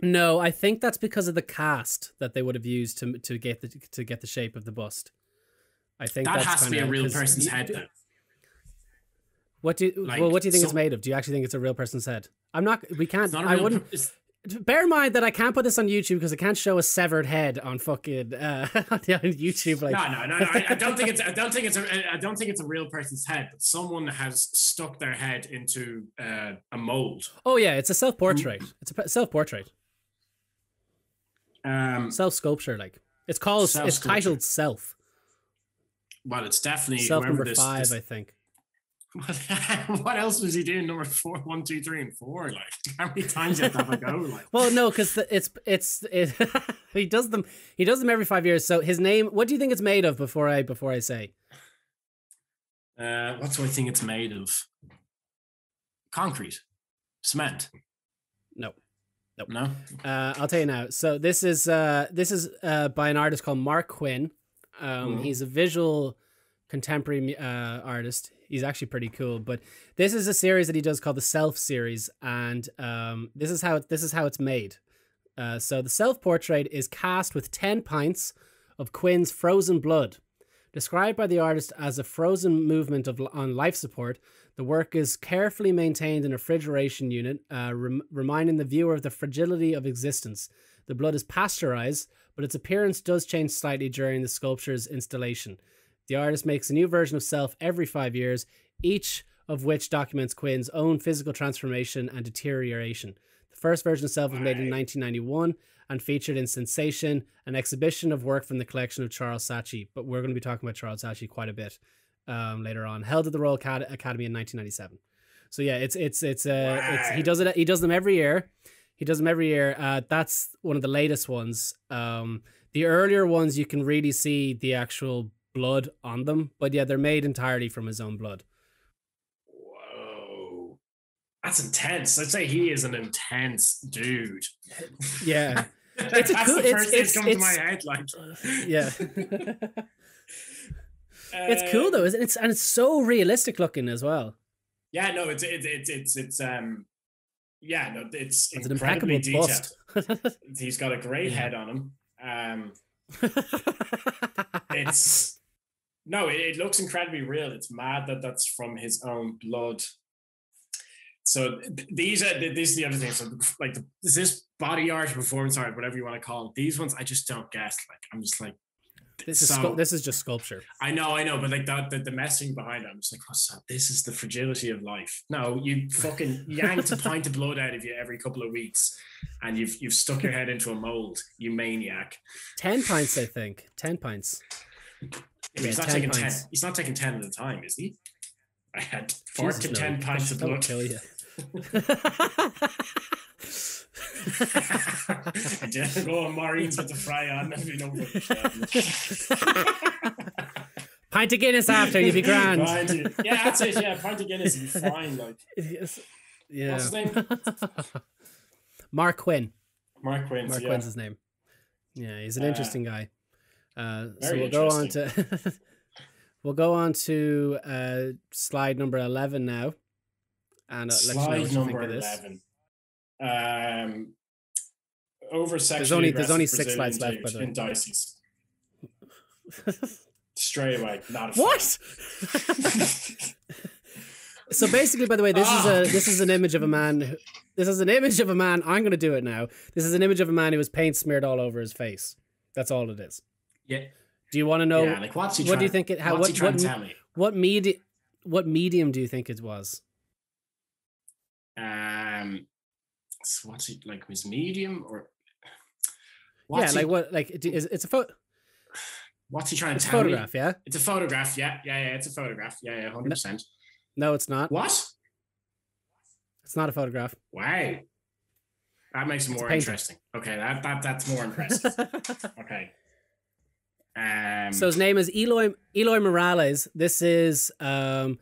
no, I think that's because of the cast that they would have used to to get the to get the shape of the bust. I think That that's has to be a real person's head, though. What do you, Like, well? What do you think it's made of? Do you actually think it's a real person's head? I'm not. We can't. It's not a I wouldn't. per- Bear in mind that I can't put this on YouTube because I can't show a severed head on fucking uh, <laughs> on YouTube. Like, no, no, no, no. I, I don't think it's. I don't think it's. A, I don't think it's a real person's head. But someone has stuck their head into uh, a mold. oh yeah, it's a self portrait. It's a self portrait, Um, self sculpture. Like it's called. It's titled Self. well, it's definitely Self number this, five, this- I think. <laughs> what else was he doing? Number four, one, two, three, and four. Like <laughs> how many times you have to have a go? Like Well, no, because it's it's it, <laughs> he does them. He does them every five years. So his name. What do you think it's made of? Before I before I say. uh, what do I think it's made of? Concrete, cement. No. No. Uh, I'll tell you now. So this is uh, this is uh, by an artist called Marc Quinn. Um, Mhm. He's a visual contemporary uh, artist. He's actually pretty cool. But this is a series that he does called the Self series, and um, this is how this is how it's made. Uh, so the self portrait is cast with ten pints of Quinn's frozen blood. Described by the artist as a frozen movement of on life support, the work is carefully maintained in a refrigeration unit, uh, rem- reminding the viewer of the fragility of existence. The blood is pasteurized, but its appearance does change slightly during the sculpture's installation. The artist makes a new version of self every five years, each of which documents Quinn's own physical transformation and deterioration. The first version of self was made in 1991 and featured in Sensation, an exhibition of work from the collection of Charles Saatchi. But we're going to be talking about Charles Saatchi quite a bit um, later on. Held at the Royal Academy in 1997. So yeah, it's it's it's uh it's he does it he does them every year. He does them every year. Uh, that's one of the latest ones. Um, the earlier ones you can really see the actual blood on them, but yeah, they're made entirely from his own blood. Whoa. That's intense. I'd say he is an intense dude. <laughs> Yeah, That's a cool- the it's- first thing it's- that's come to my head. Like, yeah. <laughs> it's cool though, isn't it? It's, and it's so realistic looking as well. Yeah, no, it's it's it's it's it's um, yeah, no, it's It's an incredibly impeccable detailed. bust. <laughs> He's got a great Yeah. head on him. Um, it's no, it, it looks incredibly real. It's mad that that's from his own blood. So th- these are th- this is the other thing. So like the, is this body art, performance art, whatever you want to call it. These ones I just don't get. Like I'm just like this is so- scu- this is just sculpture. I know, I know, but like that, the, the messaging behind it, I'm just like, what's that? This is the fragility of life. No, you fucking yanked a pint of blood out of you every couple of weeks, and you've you've stuck your head into a mold. You maniac. Ten pints, I think. Ten pints. He's Yeah, not 10 taking pints. ten. He's not taking ten at a time, is he? I had four Jesus, to no. ten pints of blood. kill you. I did go on Maureen's with the fry on. No Pint of Guinness after, you'd be grand. Pint yeah, that's it. Yeah, pint of Guinness would be <laughs> fine. Like Yes. Yeah. What's his name? <laughs> Marc Quinn. Marc Quinn. Marc yeah. Quinn's his name. Yeah, he's an Uh, interesting guy. Uh, so we'll go on to <laughs> we'll go on to uh, slide number eleven now, and uh, let you know what Slide number of eleven. Um, over There's only- there's only six slides left, by the way. In. <laughs> Straight away, not a What? <laughs> so basically, by the way, this is Ah. a this is an image of a man. Who, this is an image of a man. I'm going to do it now. This is an image of a man who has paint smeared all over his face. That's all it is. Yeah, Do you want to know yeah. Like, what's he? what do you think it- how- what's what- he trying what- to tell me? what medi- what medium do you think it was? Um, so what's it like? Was medium or? <sighs> yeah, What's like what? Like is it's a photo? What's he trying to It's a tell me? photograph. Yeah. It's a photograph. Yeah, yeah, yeah. It's a photograph. Yeah, yeah, hundred percent. No, it's not. What? It's not a photograph. Wow. That makes it It's more painting. interesting. Okay, that that that's more impressive. <laughs> okay. Um. So his name is Eloy Eloy Morales. This is um,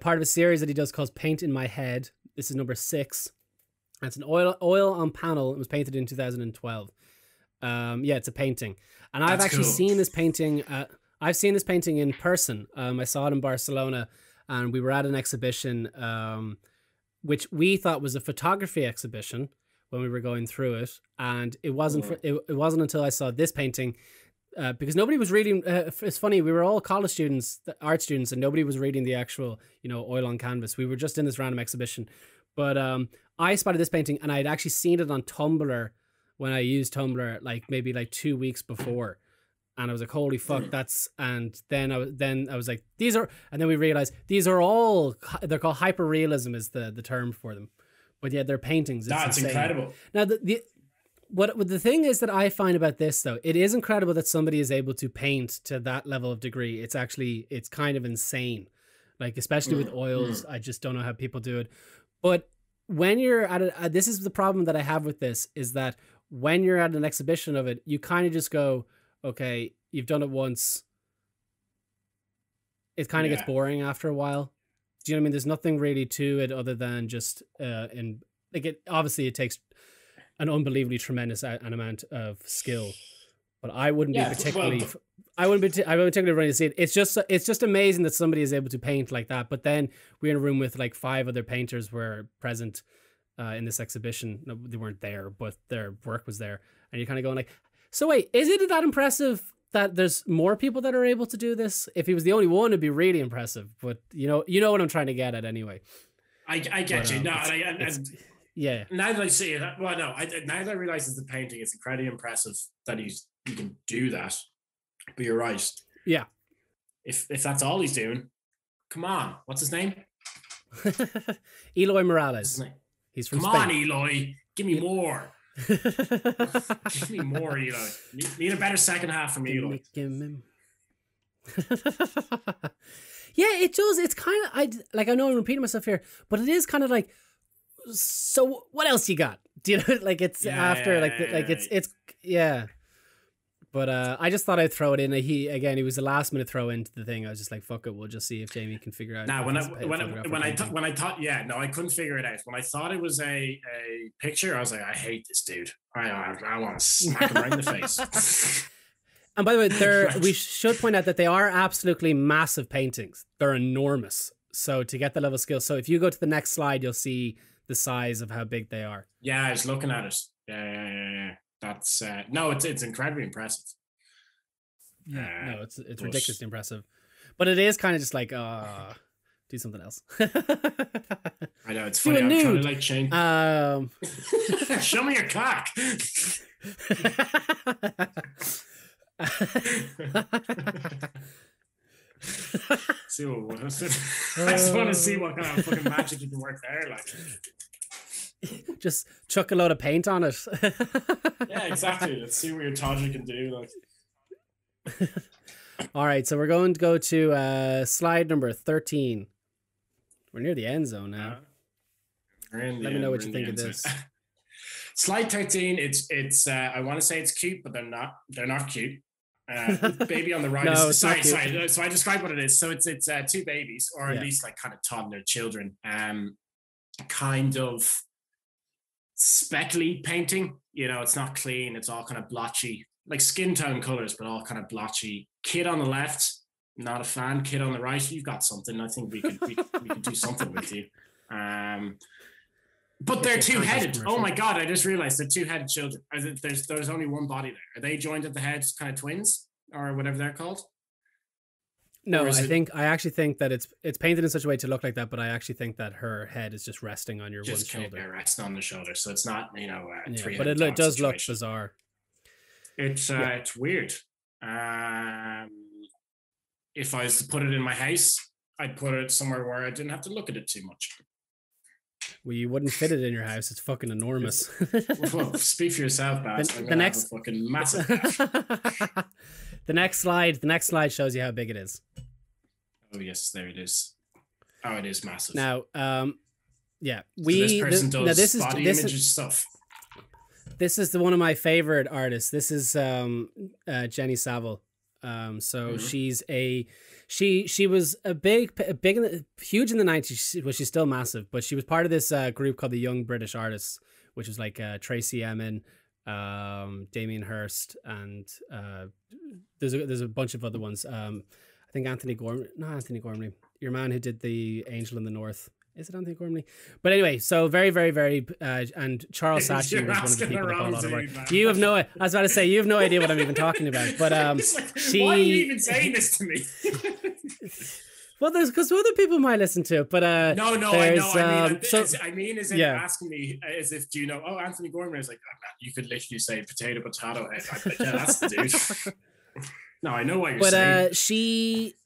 part of a series that he does called Paint in My Head. This is number six. It's an oil oil on panel. It was painted in 2012. Um, yeah, it's a painting, and I've actually cool. seen this painting. Uh, I've seen this painting in person. Um, I saw it in Barcelona, and we were at an exhibition, um, which we thought was a photography exhibition when we were going through it, and it wasn't. For, it, it wasn't until I saw this painting uh, because nobody was reading. Uh, it's funny, we were all college students, art students, and nobody was reading the actual, you know, oil on canvas. We were just in this random exhibition. But um, I spotted this painting, and I had actually seen it on Tumblr when I used Tumblr, like maybe like two weeks before. And I was like, "Holy fuck, <clears throat> that's!" And then I was then I was like, "These are," and then we realized these are all they're called hyperrealism is the the term for them. But yeah, they're paintings. It's that's insane. incredible. Now the, the what what the thing is that I find about this though, it is incredible that somebody is able to paint to that level of degree. It's actually it's kind of insane. Like especially with Mm, oils, I just don't know how people do it. But when you're at a, uh, this is the problem that I have with this is that when you're at an exhibition of it, you kind of just go, okay, you've done it once. It kind of Yeah. gets boring after a while. Do you know what I mean? There's nothing really to it other than just uh in like it obviously it takes an unbelievably tremendous a- an amount of skill. But I wouldn't Yeah, be particularly f- I wouldn't be t- I wouldn't particularly ready to see it. It's just it's just amazing that somebody is able to paint like that. But then we're in a room with like five other painters were present uh, in this exhibition. No, they weren't there, but their work was there. And you're kind of going like, so wait, is it that impressive that there's more people that are able to do this? If he was the only one, it'd be really impressive. But you know, you know what I'm trying to get at anyway. I, I get But, you. um, No, it's- and I, and Yeah, now that I see it, well, no, I, now that I realize it's the painting, it's incredibly impressive that he's he can do that. But you're right. yeah. If if that's all he's doing, come on. What's his name? <laughs> Eloy Morales. his name? He's from Come on, Eloy. Give me more. <laughs> Give me more, Eloy. Need, need a better second half from Eloy. <laughs> yeah, it does. It's kind of I like I know I'm repeating myself here, but it is kind of like. So what else you got? <laughs> Do you know like it's Yeah, after yeah, like yeah, like it's it's yeah. But uh, I just thought I'd throw it in. He again, he was the last minute throw into the thing. I was just like, "Fuck it, we'll just see if Jamie can figure out." Now, when I when I, when I thought when I thought yeah no I couldn't figure it out when I thought it was a a picture I was like I hate this dude I I, I want to smack him right in the face <laughs> <laughs> And by the way, they're we should point out that they are absolutely massive paintings. They're enormous. So to get the level of skill, so if you go to the next slide, you'll see the size of how big they are. yeah I was looking at it yeah yeah yeah, yeah. that's uh, no it's it's incredibly impressive Uh, no, it's it's but- ridiculously impressive, but it is kind of just like uh do something else. <laughs> I know it's funny I'm trying to like change um, <laughs> show me your cock <laughs> see what <laughs> I just want to see what kind of fucking magic you can work there like <laughs> just chuck a load of paint on it. <laughs> yeah exactly let's see what your Todger can do like All right, so we're going to go to uh, slide number thirteen. We're near the end zone now. The Let me end, know what you think of this. Slide thirteen. It's it's. Uh, I want to say it's cute, but they're not. They're not cute. Uh, baby on the right. <laughs> No, is, sorry, sorry. So I describe what it is. So it's it's uh, two babies, or at Yeah. least like kind of toddler children. Um, kind of speckly painting. You know, it's not clean. It's all kind of blotchy, like skin tone colors, but all kind of blotchy. Kid on the left, not a fan. Kid on the right, you've got something. I think we could we, we could do something with you. Um, but they're two headed. Oh my god! I just realized they're two headed children. There's there's only one body there. Are they joined at the head, kind of twins or whatever they're called? No, I it- think I actually think that it's it's painted in such a way to look like that, but I actually think that her head is just resting on your one just kind of shoulder. resting on the shoulder, so it's not you know. Uh, Yeah, but it, it does look bizarre. It's uh, Yeah. it's weird. Um, if I was to put it in my house, I'd put it somewhere where I didn't have to look at it too much. Well, you wouldn't fit it in your house. It's fucking enormous. <laughs> Well, speak for yourself, Baz. The- the next- fucking massive. <laughs> the next slide, the next slide shows you how big it is. oh yes, there it is. Oh, it is massive. Now, um, yeah, So we this person th- does now this is body this image is stuff. this is the one of my favorite artists. This is um, uh, Jenny Saville. Um, so Mhm. she's a she she was a big big huge in the nineties. Well, she's still massive, but she was part of this uh, group called the Young British Artists, which was like uh, Tracey Emin, um, Damien Hirst, and uh, there's a, there's a bunch of other ones. Um, I think Antony Gormley, not Antony Gormley, your man who did the Angel in the North. Is it Antony Gormley? But anyway, so very, very, very, uh, and Charles <laughs> You're was one of the people that brought a lot of work. You have no, I was about to say, you have no idea what I'm even talking about. But <laughs> um, like, she- why are you even saying this to me? <laughs> well, there's because other people might listen to it. But uh, no, no, I There's, know. I mean, um, I, so- as- I mean, as in yeah. asking me as if do you know? Oh, Anthony Gorman is like oh, man, you could literally say potato, potato head. I'm like, yeah, that's the dude. no, I know what you're but saying. But uh, she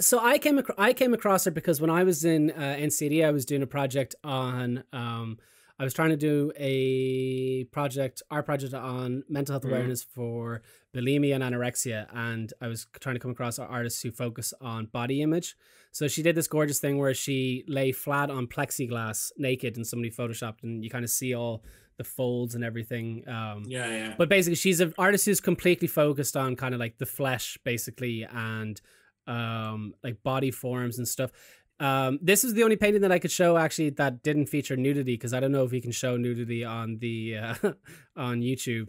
so i came across i came across her because when i was in uh, NCAD i was doing a project on um i was trying to do a project our project on mental health Mhm. awareness for bulimia and anorexia and i was trying to come across artists who focus on body image so she did this gorgeous thing where she lay flat on plexiglass naked and somebody photoshopped and you kind of see all the folds and everything um yeah, yeah. but basically she's an artist who's completely focused on kind of like the flesh basically and um like body forms and stuff. Um this is the only painting that i could show actually that didn't feature nudity because i don't know if we can show nudity on the uh <laughs> on youtube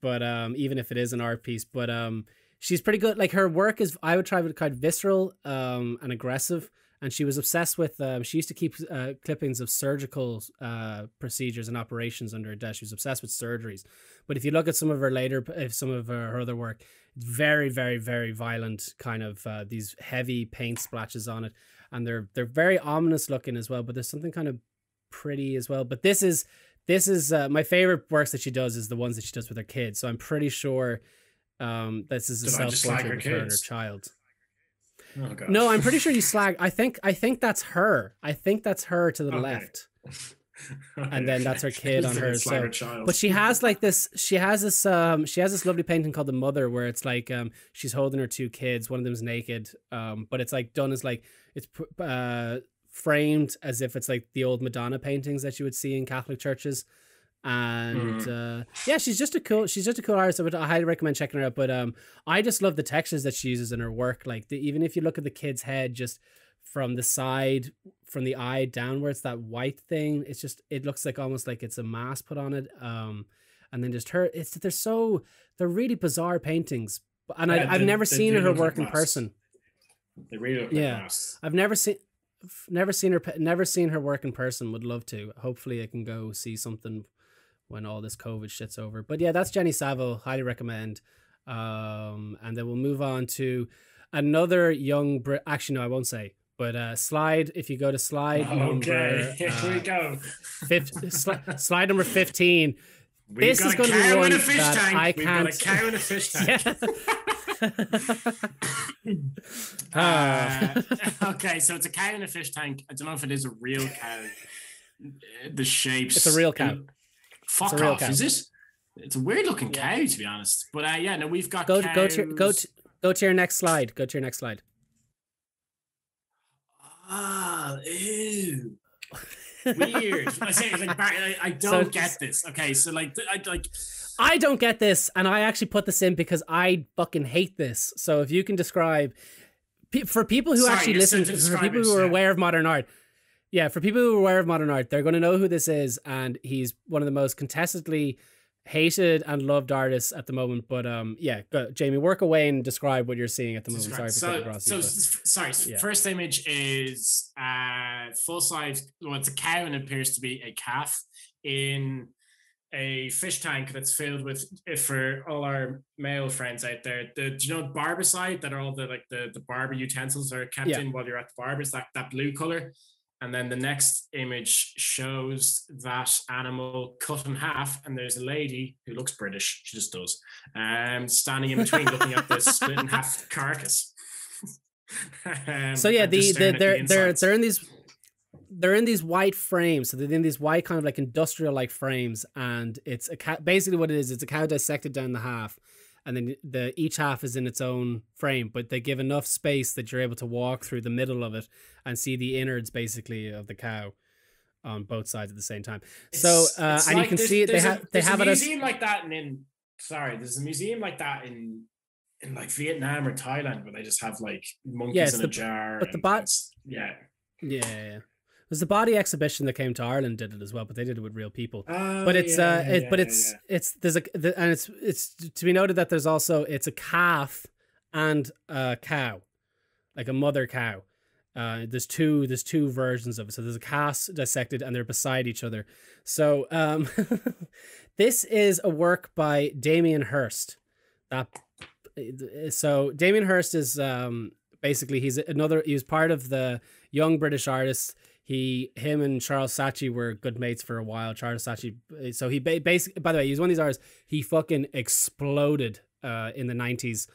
but um even if it is an art piece. But um she's pretty good. Like her work is i would try to kind of visceral um and aggressive and she was obsessed with um, she used to keep uh, clippings of surgical uh, procedures and operations under her desk. She was obsessed with surgeries. But if you look at some of her later if some of her, her other work very very very violent kind of uh, these heavy paint splashes on it and they're they're very ominous looking as well but there's something kind of pretty as well but this is this is uh, my favorite works that she does is the ones that she does with her kids so i'm pretty sure um, this is a Did I just slag self-portrait her of her and her child Oh, no, I'm pretty sure you slag. I think I think that's her. I think that's her to the Okay. left. <laughs> <laughs> and then that's her kid on her, so- child. But she has like this. She has this. Um, she has this lovely painting called the Mother, where it's like um, she's holding her two kids. One of them's naked. Um, but it's like done as like it's uh framed as if it's like the old Madonna paintings that you would see in Catholic churches. And uh, yeah, she's just a cool. She's just a cool artist. I would I highly recommend checking her out. But um, I just love the textures that she uses in her work. Like the, even if you look at the kid's head, just from the side, from the eye downwards, that white thing, it's just it looks like almost like it's a mask put on it. Um, and then just her, it's they're so they're really bizarre paintings. But- And Yeah, I, I've they- never seen her work in person. They really look Yeah. like. I've never seen. Never seen her. Never seen her work in person. Would love to. Hopefully, I can go see something when all this COVID shit's over. But yeah, that's Jenny saville Highly recommend. Um, and then we'll move on to another young Brit. Actually, no, I won't say. But uh, slide. If you go to slide Okay, number <laughs> here we uh, go. fif- sli- slide number fifteen. We've this is a gonna be cow one in a fish that tank. I We've got a cow in a fish <laughs> tank. Yeah. <laughs> Uh, okay, so it's a cow in a fish tank. I don't know if it is a real cow. Uh, The shapes. It's a real cow. Fuck real off. cow. Is it? It's a weird looking cow, to be honest. But uh, yeah, no, we've got go to, go to go to go to your next slide. Go to your next slide. Ah, ew. <laughs> Weird. I say like I, I don't get this. Okay, so like I like I don't get this, and I actually put this in because I fucking hate this. So if you can describe for people who Sorry, actually listen, for people who are yeah. aware of modern art, yeah, for people who are aware of modern art, they're going to know who this is, and he's one of the most contestedly hated and loved artists at the moment. But um, yeah, go, Jamie, work away and describe what you're seeing at the moment. Sorry for so, so you. sorry. Yeah. First image is uh full size. Well, it's a cow and it appears to be a calf in a fish tank that's filled with if for all our male friends out there the do you know barbicide that are all the like the the barber utensils are kept Yeah. in while you're at the barber's that that blue color and then the next image shows that animal cut in half and there's a lady who looks british she just does um standing in between <laughs> looking at this split in half carcass <laughs> Um, so yeah, the, the they're the they're they're in these they're in these white frames. So they're in these white kind of like industrial like frames, and it's a cow. Basically, what it is, it's a cow dissected down the half, and then the each half is in its own frame, but they give enough space that you're able to walk through the middle of it and see the innards basically of the cow on both sides at the same time. so uh, it's and you can see it. They have they have a it as museum like that in, in sorry, there's a museum like that in in like Vietnam or Thailand where they just have like monkeys it's in the- a jar. but the and bot- yeah. yeah. yeah, There's the body exhibition that came to Ireland did it as well, but they did it with real people. Oh, but it's yeah, uh yeah, but it's yeah. it's there's a the, and it's it's to be noted that there's also it's a calf and a cow like a mother cow uh there's two there's two versions of it so there's a calf dissected and they're beside each other so um <laughs> this is a work by damien hirst that so damien hirst is um basically he's another he was part of the young british artists he him and charles saatchi were good mates for a while. Charles saatchi so he ba- basically by the way he's one of these artists he fucking exploded uh in the 90s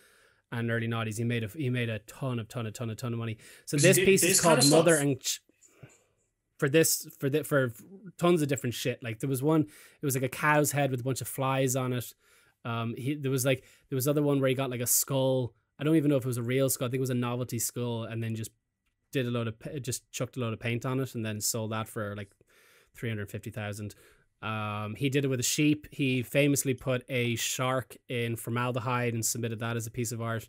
and early 90s he made a he made a ton of ton of ton of ton of money. So this piece this is kind called of mother and Ch- for this for the, for tons of different shit. Like there was one it was like a cow's head with a bunch of flies on it. Um he there was like there was other one where he got like a skull. I don't even know if it was a real skull. I think it was a novelty skull and then just did a load of just chucked a load of paint on it and then sold that for like 350,000 um he did it with a sheep. He famously put a shark in formaldehyde and submitted that as a piece of art.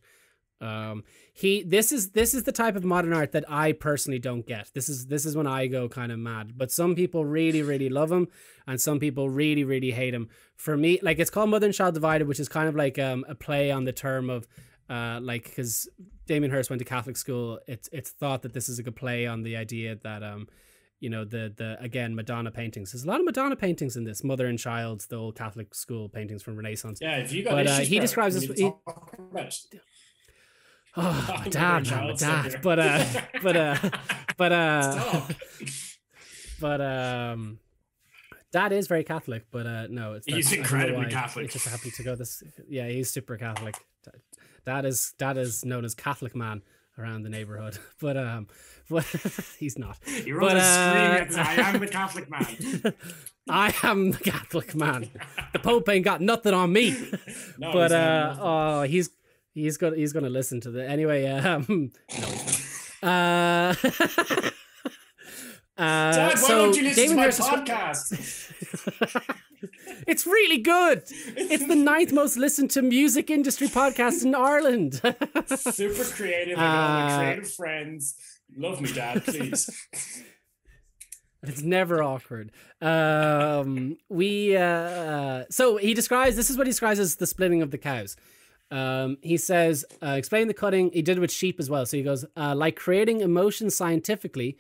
Um he this is this is the type of modern art that i personally don't get. This is this is when i go kind of mad. But some people really really love him and some people really really hate him. For me like it's called mother and child divided which is kind of like um a play on the term of uh like because damien hirst went to catholic school it's it's thought that this is a good play on the idea that um you know the the again madonna paintings there's a lot of madonna paintings in this mother and child the old catholic school paintings from renaissance Yeah, if you got But, uh, he describes this- he- it. <sighs> Oh, <laughs> my dad, my dad. <laughs> But uh, but uh, but <laughs> uh, but um, dad is very Catholic. But uh, no, it's He's that's- I don't know incredibly. Catholic. He just happened to go this. Yeah, he's super Catholic. Dad is dad is known as Catholic man around the neighborhood. <laughs> But um, <laughs> but he's not. You're But, all uh, this, I am the Catholic man. <laughs> I am the Catholic man. The Pope ain't got nothing on me. No, but he's, uh, oh, he's he's gonna he's gonna listen to the anyway. Um, no. Uh, uh, Dad, why so don't you listen Damon to my podcast? <laughs> it's really good. It's the ninth most listened to music industry podcast in Ireland. <laughs> Super creative. Got all my Uh, creative friends. Love me, Dad, please. <laughs> It's never awkward. Um, we uh, so he describes this is what he describes as the splitting of the cows. Um, he says, uh, explain the cutting. He did it with sheep as well. So he goes, uh, like creating emotion scientifically.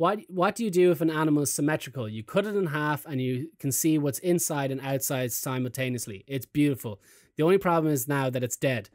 What what do you do if an animal is symmetrical? You cut it in half and you can see what's inside and outside simultaneously. It's beautiful. The only problem is now that it's dead.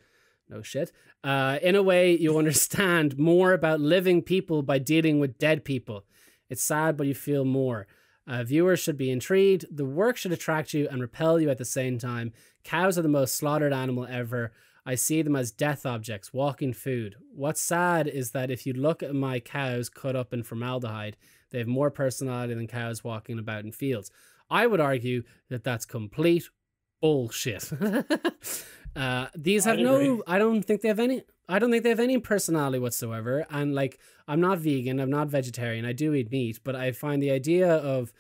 No shit. Uh, in a way, you <laughs> understand more about living people by dealing with dead people. It's sad, but you feel more. Uh, viewers should be intrigued. The work should attract you and repel you at the same time. Cows are the most slaughtered animal ever. I see them as death objects, walking food. What's sad is that if you look at my cows cut up in formaldehyde, they have more personality than cows walking about in fields. I would argue that that's complete bullshit. <laughs> uh, these have I'd no. I don't think they have any. I don't think they have any personality whatsoever. And like, I'm not vegan. I'm not vegetarian. I do eat meat, but I find the idea of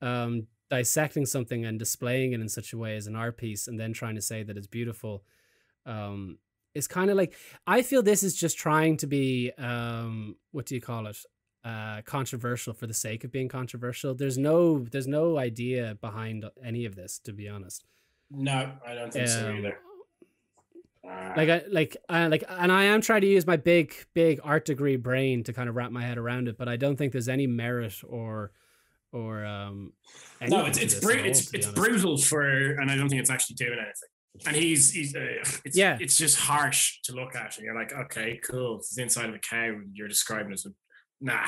um, dissecting something and displaying it in such a way as an art piece, and then trying to say that it's beautiful, um, is kind of like. I feel this is just trying to be. Um, what do you call it? Uh, controversial for the sake of being controversial. There's no. There's no idea behind any of this, to be honest. No, I don't think so Um, either. Uh, <sighs> like I like I like and I am trying to use my big big art degree brain to kind of wrap my head around it, but I don't think there's any merit or or um. No, it's it's this bru- all, it's it's brutal for, and I don't think it's actually doing anything. And he's he's uh, it's, Yeah. it's just harsh to look at. And you're like, okay, cool. It's inside of a cow. and You're describing it as a nah,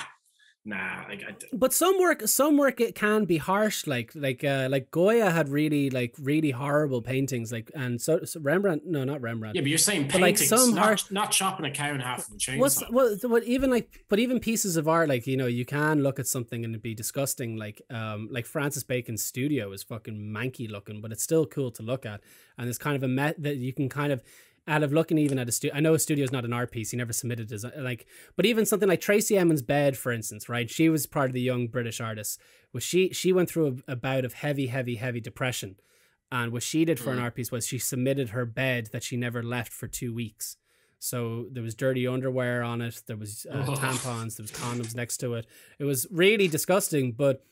nah. Like I, But some work, some work it can be harsh. Like like uh like Goya had really like really horrible paintings. Like and so, so Rembrandt, no, not Rembrandt. yeah, but you're saying But, like, paintings, some not, harsh- not chopping a cow in half with a chainsaw. What's well, what even like, but even pieces of art, like you know, you can look at something and it'd be disgusting. Like, um, like Francis Bacon's studio is fucking manky looking, but it's still cool to look at. And it's kind of a met that you can kind of, out of looking even at a studio. I know a studio is not an art piece. He never submitted his like, but even something like Tracey Emin's bed, for instance, right? She was part of the young British artists. Was she? She went through a, a bout of heavy, heavy, heavy depression. And what she did for an Mm. art piece was she submitted her bed that she never left for two weeks. So there was dirty underwear on it. There was uh, Ugh. tampons. There was <laughs> condoms next to it. It was really disgusting, but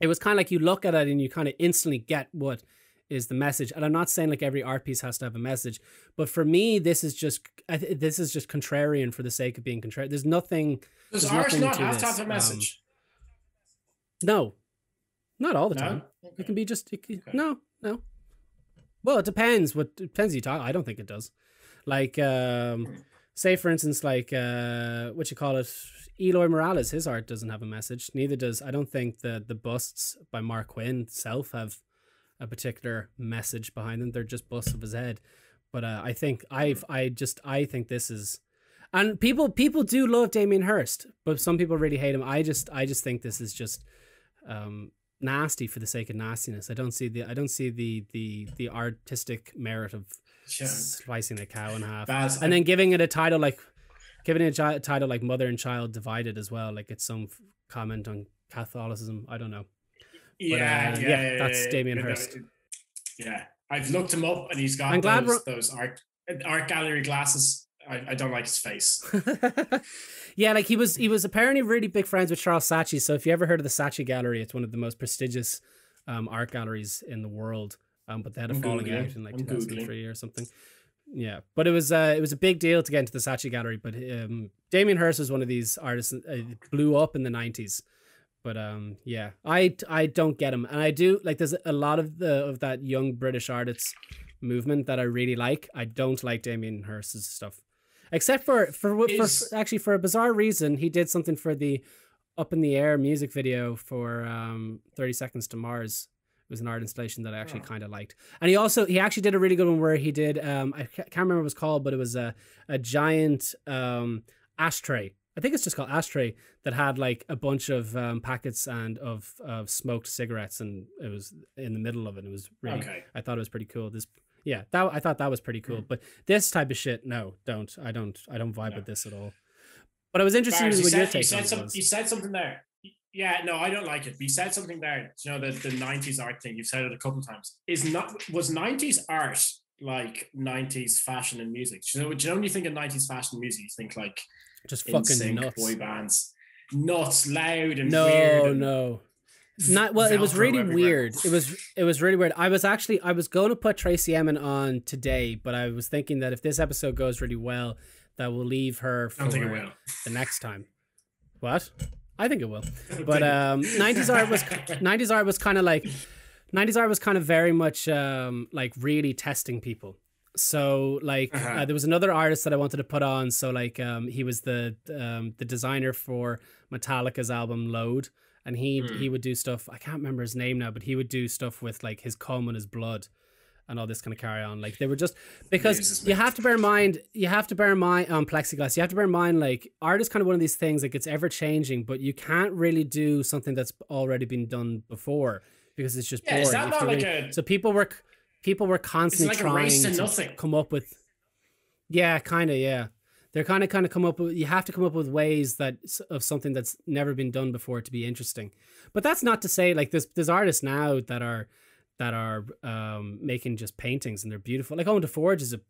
it was kind of like you look at it and you kind of instantly get what is the message. And I'm not saying like every art piece has to have a message, but for me, this is just I th- this is just contrarian for the sake of being contrarian. There's nothing. Does there's art not have to have a Um, message? No, not all the No? time. It can be just can- Okay. no, no. Well, it depends. What it depends you talk. I don't think it does. Like, um, say for instance, like uh, what you call it, Eloy Morales. His art doesn't have a message. Neither does I don't think the the busts by Marc Quinn itself have a particular message behind them. They're just busts of his head. But uh, I think I've I just I think this is. And people people do love Damien Hirst, but some people really hate him. I just I just think this is just um, nasty for the sake of nastiness. I don't see the I don't see the the the artistic merit of Yeah. slicing a cow in half and then giving it a title like giving it a title like mother and child divided as well. Like it's some f- comment on Catholicism. I don't know. Yeah, uh, yeah, yeah, yeah, that's Damien Hirst. Yeah, I've looked him up, and he's got I'm glad those, those art art gallery glasses. I, I don't like his face. <laughs> yeah, like he was he was apparently really big friends with Charles Saatchi. So if you ever heard of the Saatchi Gallery, it's one of the most prestigious um, art galleries in the world. Um, but they had a I'm falling Googling. out in like I'm 2003 or something. Yeah, but it was uh, it was a big deal to get into the Saatchi Gallery. But um, Damien Hirst was one of these artists uh, blew up in the 90s. But um, yeah, I I don't get him, and I do like. There's a lot of the of that young British artists movement that I really like. I don't like Damien Hirst's stuff, except for for, for, Is- for actually for a bizarre reason, he did something for the Up in the Air music video for um 30 Seconds to Mars. It was an art installation that I actually Oh. kind of liked, and he also he actually did a really good one where he did um I can't remember what it was called, but it was a a giant um ashtray. I think it's just called ashtray that had like a bunch of um, packets and of of smoked cigarettes, and it was in the middle of it. It was really Okay. I thought it was pretty cool. This, yeah, that I thought that was pretty cool. But this type of shit, no, don't. I don't. I don't vibe No. with this at all. But I was interested in you, what your said, you, said on it some, you said something there. Yeah, no, I don't like it. But you said something there. You know, the, the 90s art thing, you've said it a couple times. Is not was 90s art like 90s fashion and music? Do you know, do you know when you think of 90s fashion and music, you think like Just in fucking sync nuts. boy bands, nuts, loud and No, weird. and no. Not well. It was really everywhere. weird. It was it was really weird. I was actually I was going to put Tracey Emin on today, but I was thinking that if this episode goes really well, that we'll leave her for don't think it will. the next time. What? I think it will. <laughs> But um, 90s art was <laughs> 90s art was kind of like 90s art was kind of very much um, like really testing people. So like Uh-huh. uh, there was another artist that I wanted to put on. So like um, he was the um, the designer for Metallica's album Load, and he Hmm. he would do stuff. I can't remember his name now, but he would do stuff with like his cum and his blood. And all this kind of carry on, like they were just because you have to bear in mind, you have to bear in mind on plexiglass. You have to bear in mind, like art is kind of one of these things, like it's ever changing, but you can't really do something that's already been done before because it's just Yeah, boring. that like a- so people were people were constantly like trying to to come up with yeah kind of yeah. They're kind of kind of come up with you have to come up with ways that of something that's never been done before to be interesting. But that's not to say like there's there's artists now that are that are um making just paintings and they're beautiful. Like Owen DeForge is a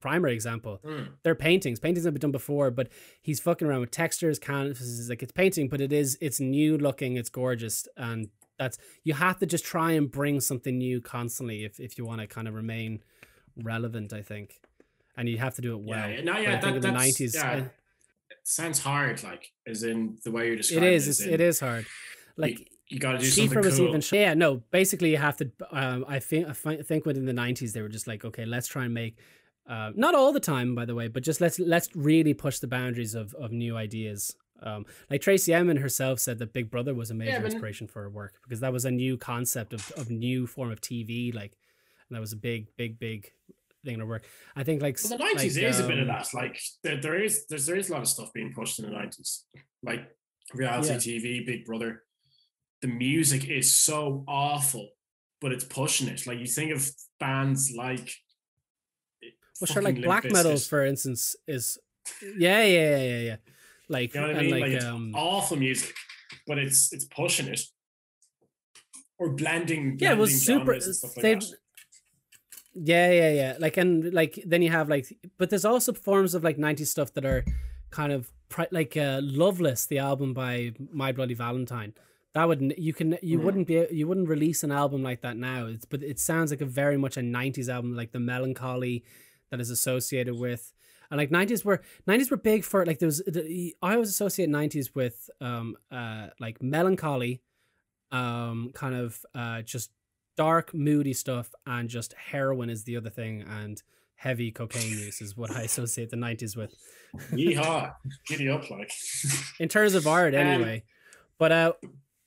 primary example. Mm. they're paintings. Paintings have been done before but he's fucking around with textures canvases like it's painting but it is it's new looking it's gorgeous and that's you have to just try and bring something new constantly if, if you want to kind of remain relevant i think and you have to do it well yeah, yeah, no, But yeah, I think that, in the 90s yeah, uh, it sounds hard, like as in the way you're describing. is it's, in- it is hard like you, you got to do something was cool. even yeah no basically you have to um I think I think within the 90s they were just like okay let's try and make uh, not all the time by the way but just let's let's really push the boundaries of of new ideas um like Tracey Emin herself said that Big Brother was a major Yeah, inspiration for her work because that was a new concept of of new form of TV like and that was a big big big thing in her work I think like Well, the like, nineties is a bit of um, that. Like there, there is there's there is a lot of stuff being pushed in the nineties. Like reality Yeah. TV, Big Brother. The music is so awful, but it's pushing it. Like you think of bands like well sure like black metal for instance is yeah yeah yeah yeah yeah like You know what I mean? like, Like, it's um awful music, but it's it's pushing it. Or blending, yeah, it was super. genres and stuff like they- that. yeah, yeah, yeah. Like and like then you have like, but there's also forms of like '90s stuff that are kind of pri- like uh, "Loveless," the album by My Bloody Valentine. That would you can you Mhm. wouldn't be you wouldn't release an album like that now. It's but it sounds like a very much a '90s album, like the melancholy that is associated with. And like '90s were '90s were big for like there was I always associate '90s with um uh like melancholy, um kind of uh just dark moody stuff and just heroin is the other thing and heavy cocaine use is what I associate the 90s with Yeehaw. Giddy up like. in terms of art Um, anyway but uh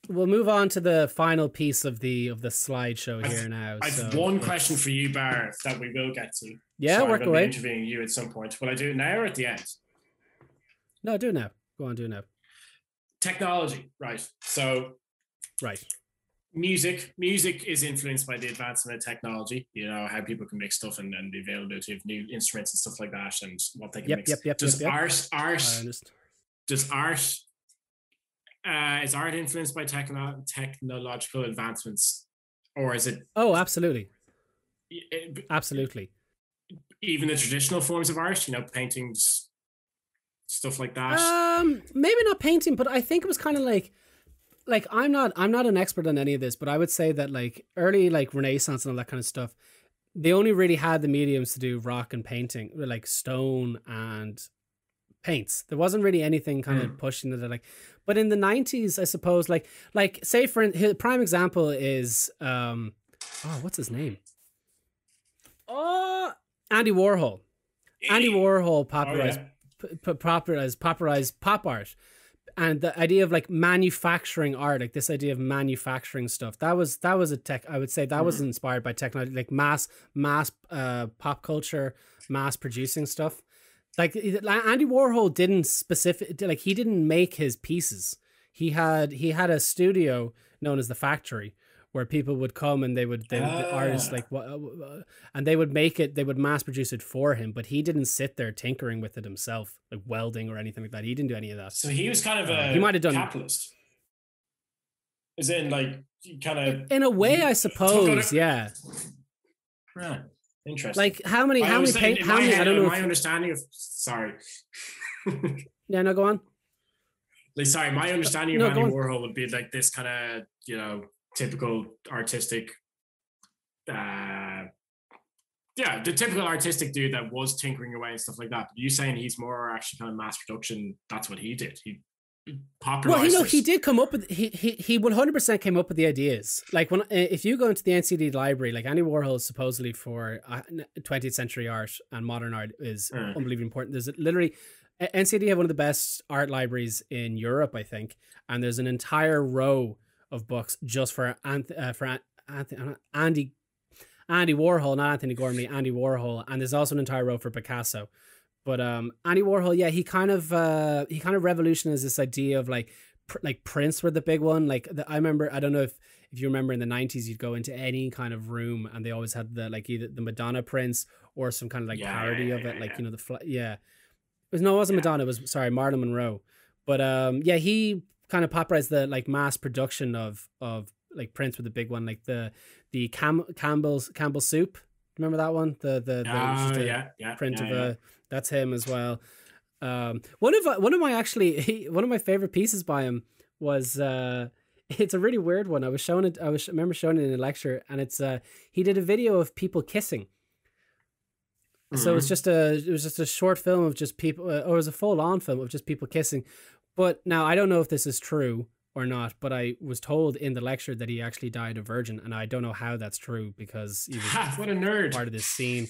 we'll move on to the final piece of the of the slideshow I've- here now I've so one question for you, Bar, that we will get to. yeah So I'm work be away interviewing you at some point. Will I do it now or at the end? no do it now go on do it now Technology, right? So right music, music is influenced by the advancement of technology. You know how people can make stuff and, and the availability of new instruments and stuff like that, and what they can Yep, mix. yep, yep, does yep, yep. art, art, I understand. does art, uh, is art influenced by techno- technological advancements, or is it oh absolutely e- absolutely even the traditional forms of art? You know, paintings, stuff like that. Um, maybe not painting, but I think it was kind of like, like I'm not, I'm not an expert on any of this, but I would say that like early like Renaissance and all that kind of stuff, they only really had the mediums to do rock and painting, like stone and paints. There wasn't really anything kind of pushing it like. But in the '90s, I suppose, like, like say for his prime example is, um, oh, what's his name? Oh, Andy Warhol. Andy Warhol Oh, popularized yeah. p- p- popularized popularized pop art and the idea of like manufacturing art like this idea of manufacturing stuff that was that was a tech i would say that was inspired by technology like mass mass uh pop culture mass producing stuff like andy warhol didn't specific like he didn't make his pieces he had he had a studio known as the factory where people would come and they would they, the artists Ah. like what and they would make it they would mass produce it for him but he didn't sit there tinkering with it himself like welding or anything like that he didn't do any of that So he was kind of a He might have done- capitalist. Is in like kind of in a way i suppose yeah Right. Interesting. like how many I how many was saying paint how many i don't know my if, understanding of sorry. <laughs> yeah no go on like sorry, my understanding No, of Andy. Warhol would be like this kind of you know typical artistic. uh yeah, the typical artistic dude that was tinkering away and stuff like that. But you saying he's more actually kind of mass production? That's what he did. He popularized. well, he know he did come up with he he he one hundred percent came up with the ideas. Like when uh, if you go into the NCAD library, like Andy Warhol is supposedly for twentieth century art and modern art is Mm. unbelievably important. There's literally uh, NCAD have one of the best art libraries in Europe, I think, and there's an entire row of books just for Anth- uh, for An- Anth- Andy Andy Warhol, not Antony Gormley, Andy Warhol, and there's also an entire row for Picasso. But um, Andy Warhol, yeah, he kind of uh, he kind of revolutionized this idea of like pr- like Prince were the big one. Like the, I remember, I don't know if if you remember in the '90s, you'd go into any kind of room and they always had the like either the Madonna Prince or some kind of like Yeah, parody yeah, of it, like you know the fl- yeah. It was no, it wasn't. Madonna. It was sorry, Marilyn Monroe. But um, yeah, he kind of popularized the like mass production of of like Prince with the big one, like the the Cam- Campbell's Campbell soup. Remember that one? The the, the a- yeah, yeah, print of a that's him as well. Um, one of one of my actually <laughs> he, one of my favorite pieces by him was uh, <laughs> it's a really weird one. I was showing it. I was I remember showing it in a lecture, and it's uh, he did a video of people kissing. So Mhm. it's just a it was just a short film of just people, uh, or it was a full on film of just people kissing. But now I don't know if this is true. or not, but I was told in the lecture that he actually died a virgin, and I don't know how that's true because he was Ha, <laughs> what a nerd. part of this scene.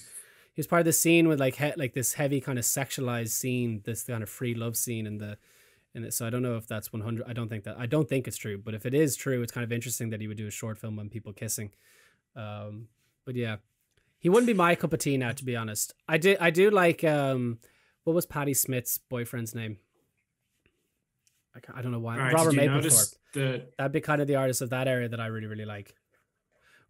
He was part of the scene with like he- like this heavy kind of sexualized scene, this kind of free love scene in the in it. So I don't know if that's one hundred. I don't think that. I don't think it's true. But if it is true, it's kind of interesting that he would do a short film on people kissing. Um, but yeah, he wouldn't be my cup of tea now, to be honest. I do. I do like. Um, what was Patti Smith's boyfriend's name? I, I don't know why. Right, Robert Mapplethorpe. the That'd be kind of the artist of that area that I really, really like.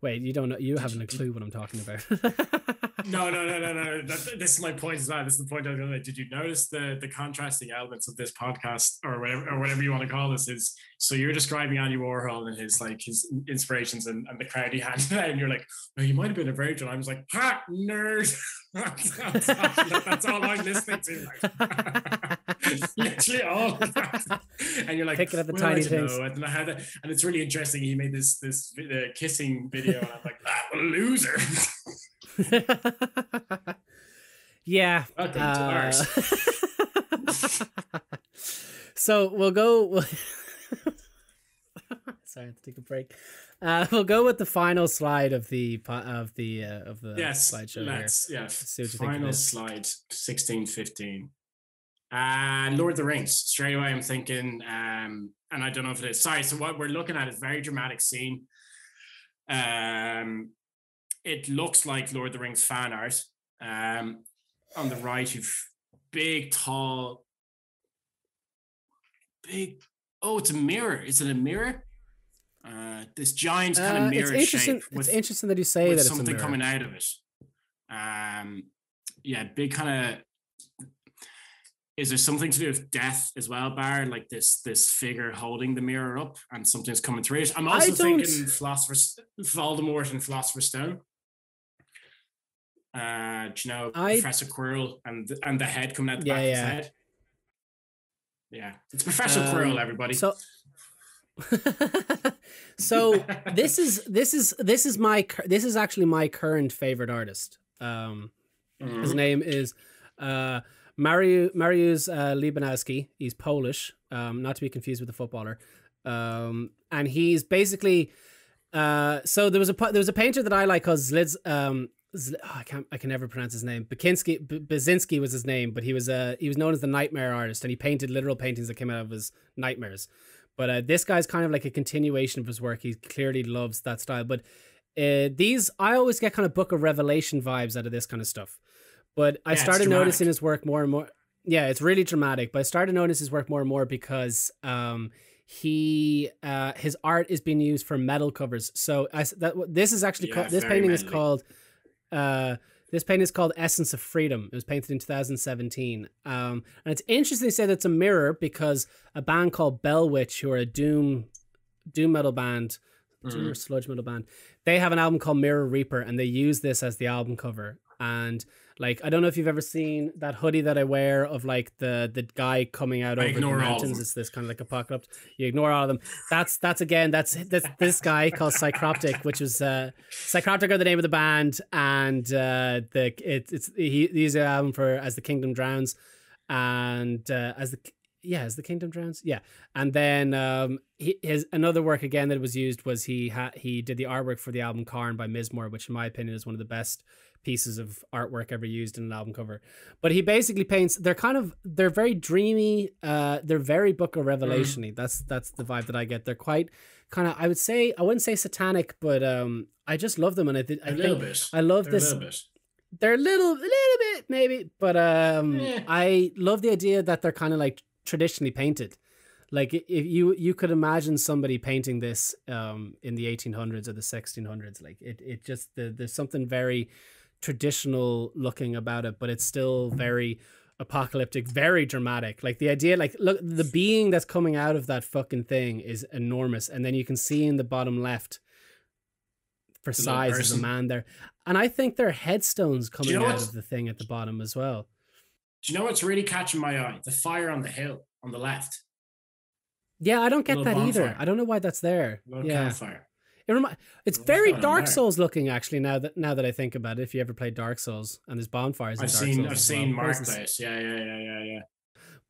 Wait, you don't know? You haven't a clue what I'm talking about. <laughs> no, no, no, no, no. That, this is my point as well. This is the point I was going to make. Did you notice the the contrasting elements of this podcast, or whatever, or whatever you want to call this? Is so you're describing Andy Warhol and his like his inspirations and, and the crowd he had, <laughs> and you're like, oh, well, he might have been a virgin. I was like, ha, nerd. that's, that's, <laughs> that's all I'm listening to. Literally <laughs> all that. And you're like, Picking at the tiny I don't things. know. I don't know how that, and it's really interesting. He made this this uh, kissing video, and I'm like, ah, loser. <laughs> yeah. Welcome to uh, ours. <laughs> so we'll go. Sorry, I have to take a break. Uh, we'll go with the final slide of the of the uh, of the yes, slideshow let's yeah. see what you Final slide, sixteen fifteen. Uh, Lord of the Rings. Straight away, I'm thinking, um, and I don't know if it is. Sorry. So what we're looking at is a very dramatic scene. Um, it looks like Lord of the Rings fan art. Um, on the right, you've big, tall, big. Oh, it's a mirror. Is it a mirror? Uh, this giant kind Uh, of it's mirror interesting. shape with it's interesting that you say that it's something coming out of it. Um, yeah, big kind of. Is there something to do with death as well, Bar? Like this this figure holding the mirror up and something's coming through it. I'm also thinking Philosopher's Voldemort and Philosopher's Stone. Uh, do you know I- Professor Quirrell and and the head coming out the Yeah, back of his head? Yeah, it's Professor Um, Quirrell, everybody. So, <laughs> so this is this is this is my this is actually my current favorite artist. Um, his Mhm. name is uh, Mariusz uh, Lewandowski. He's Polish, um, not to be confused with the footballer. Um, and he's basically uh, so there was a there was a painter that I like called Zliz. Um, Zl- oh, I can't I can never pronounce his name. Bakinski Bazinski was his name, but he was uh, he was known as the Nightmare Artist, and he painted literal paintings that came out of his nightmares. But uh, this guy's kind of like a continuation of his work. He clearly loves that style. But uh, these, I always get kind of Book of Revelation vibes out of this kind of stuff. But I Yeah, it's started noticing his work more and more. Yeah, it's really dramatic. But I started noticing his work more and more because um, he uh, his art is being used for metal covers. So I that this is actually Yeah, this painting is called uh, this painting is called Essence of Freedom. It was painted in 2017. Um, and it's interesting to say that it's a mirror because a band called Bell Witch, who are a doom doom metal band, doom or sludge metal band, they have an album called Mirror Reaper, and they use this as the album cover. And like, I don't know if you've ever seen that hoodie that I wear of like the the guy coming out I over the ignore all of mountains. It's this kind of like apocalypse. You ignore all of them. That's that's again that's this this guy called Psycroptic, which was uh Psycroptic are the name of the band, and uh the it, it's he he used the album for as the Kingdom Drowns, and uh, as the yeah as the Kingdom Drowns yeah, and then um he, his another work again that was used was he had he did the artwork for the album Cairn by Mizmor, which in my opinion is one of the best pieces of artwork ever used in an album cover. But he basically paints. They're kind of they're very dreamy. Uh, they're very Book of Revelation-y. That's that's the vibe that I get. They're quite kind of I would say I wouldn't say satanic, but um I just love them and I I a little think bit. I love They're this A little bit. they're a little a little bit maybe but um Yeah. i love the idea that they're kind of like traditionally painted like if you you could imagine somebody painting this um in the 1800s or the 1600s like it it just the, there's something very traditional looking about it but it's still very apocalyptic very dramatic like the idea like look the being that's coming out of that fucking thing is enormous and then you can see in the bottom left for little size of the man there and I think there are headstones coming know out of the thing at the bottom as well. Do you know what's really catching my eye? The fire on the hill on the left. Yeah, I don't get that either. I don't know why that's there. Little yeah, campfire. It remi- it's very Dark? Souls looking actually. Now that now that I think about it, if you ever played Dark Souls and there's bonfires, in I've Dark seen Souls I've seen well. Mark it. Yeah, yeah, yeah, yeah, yeah.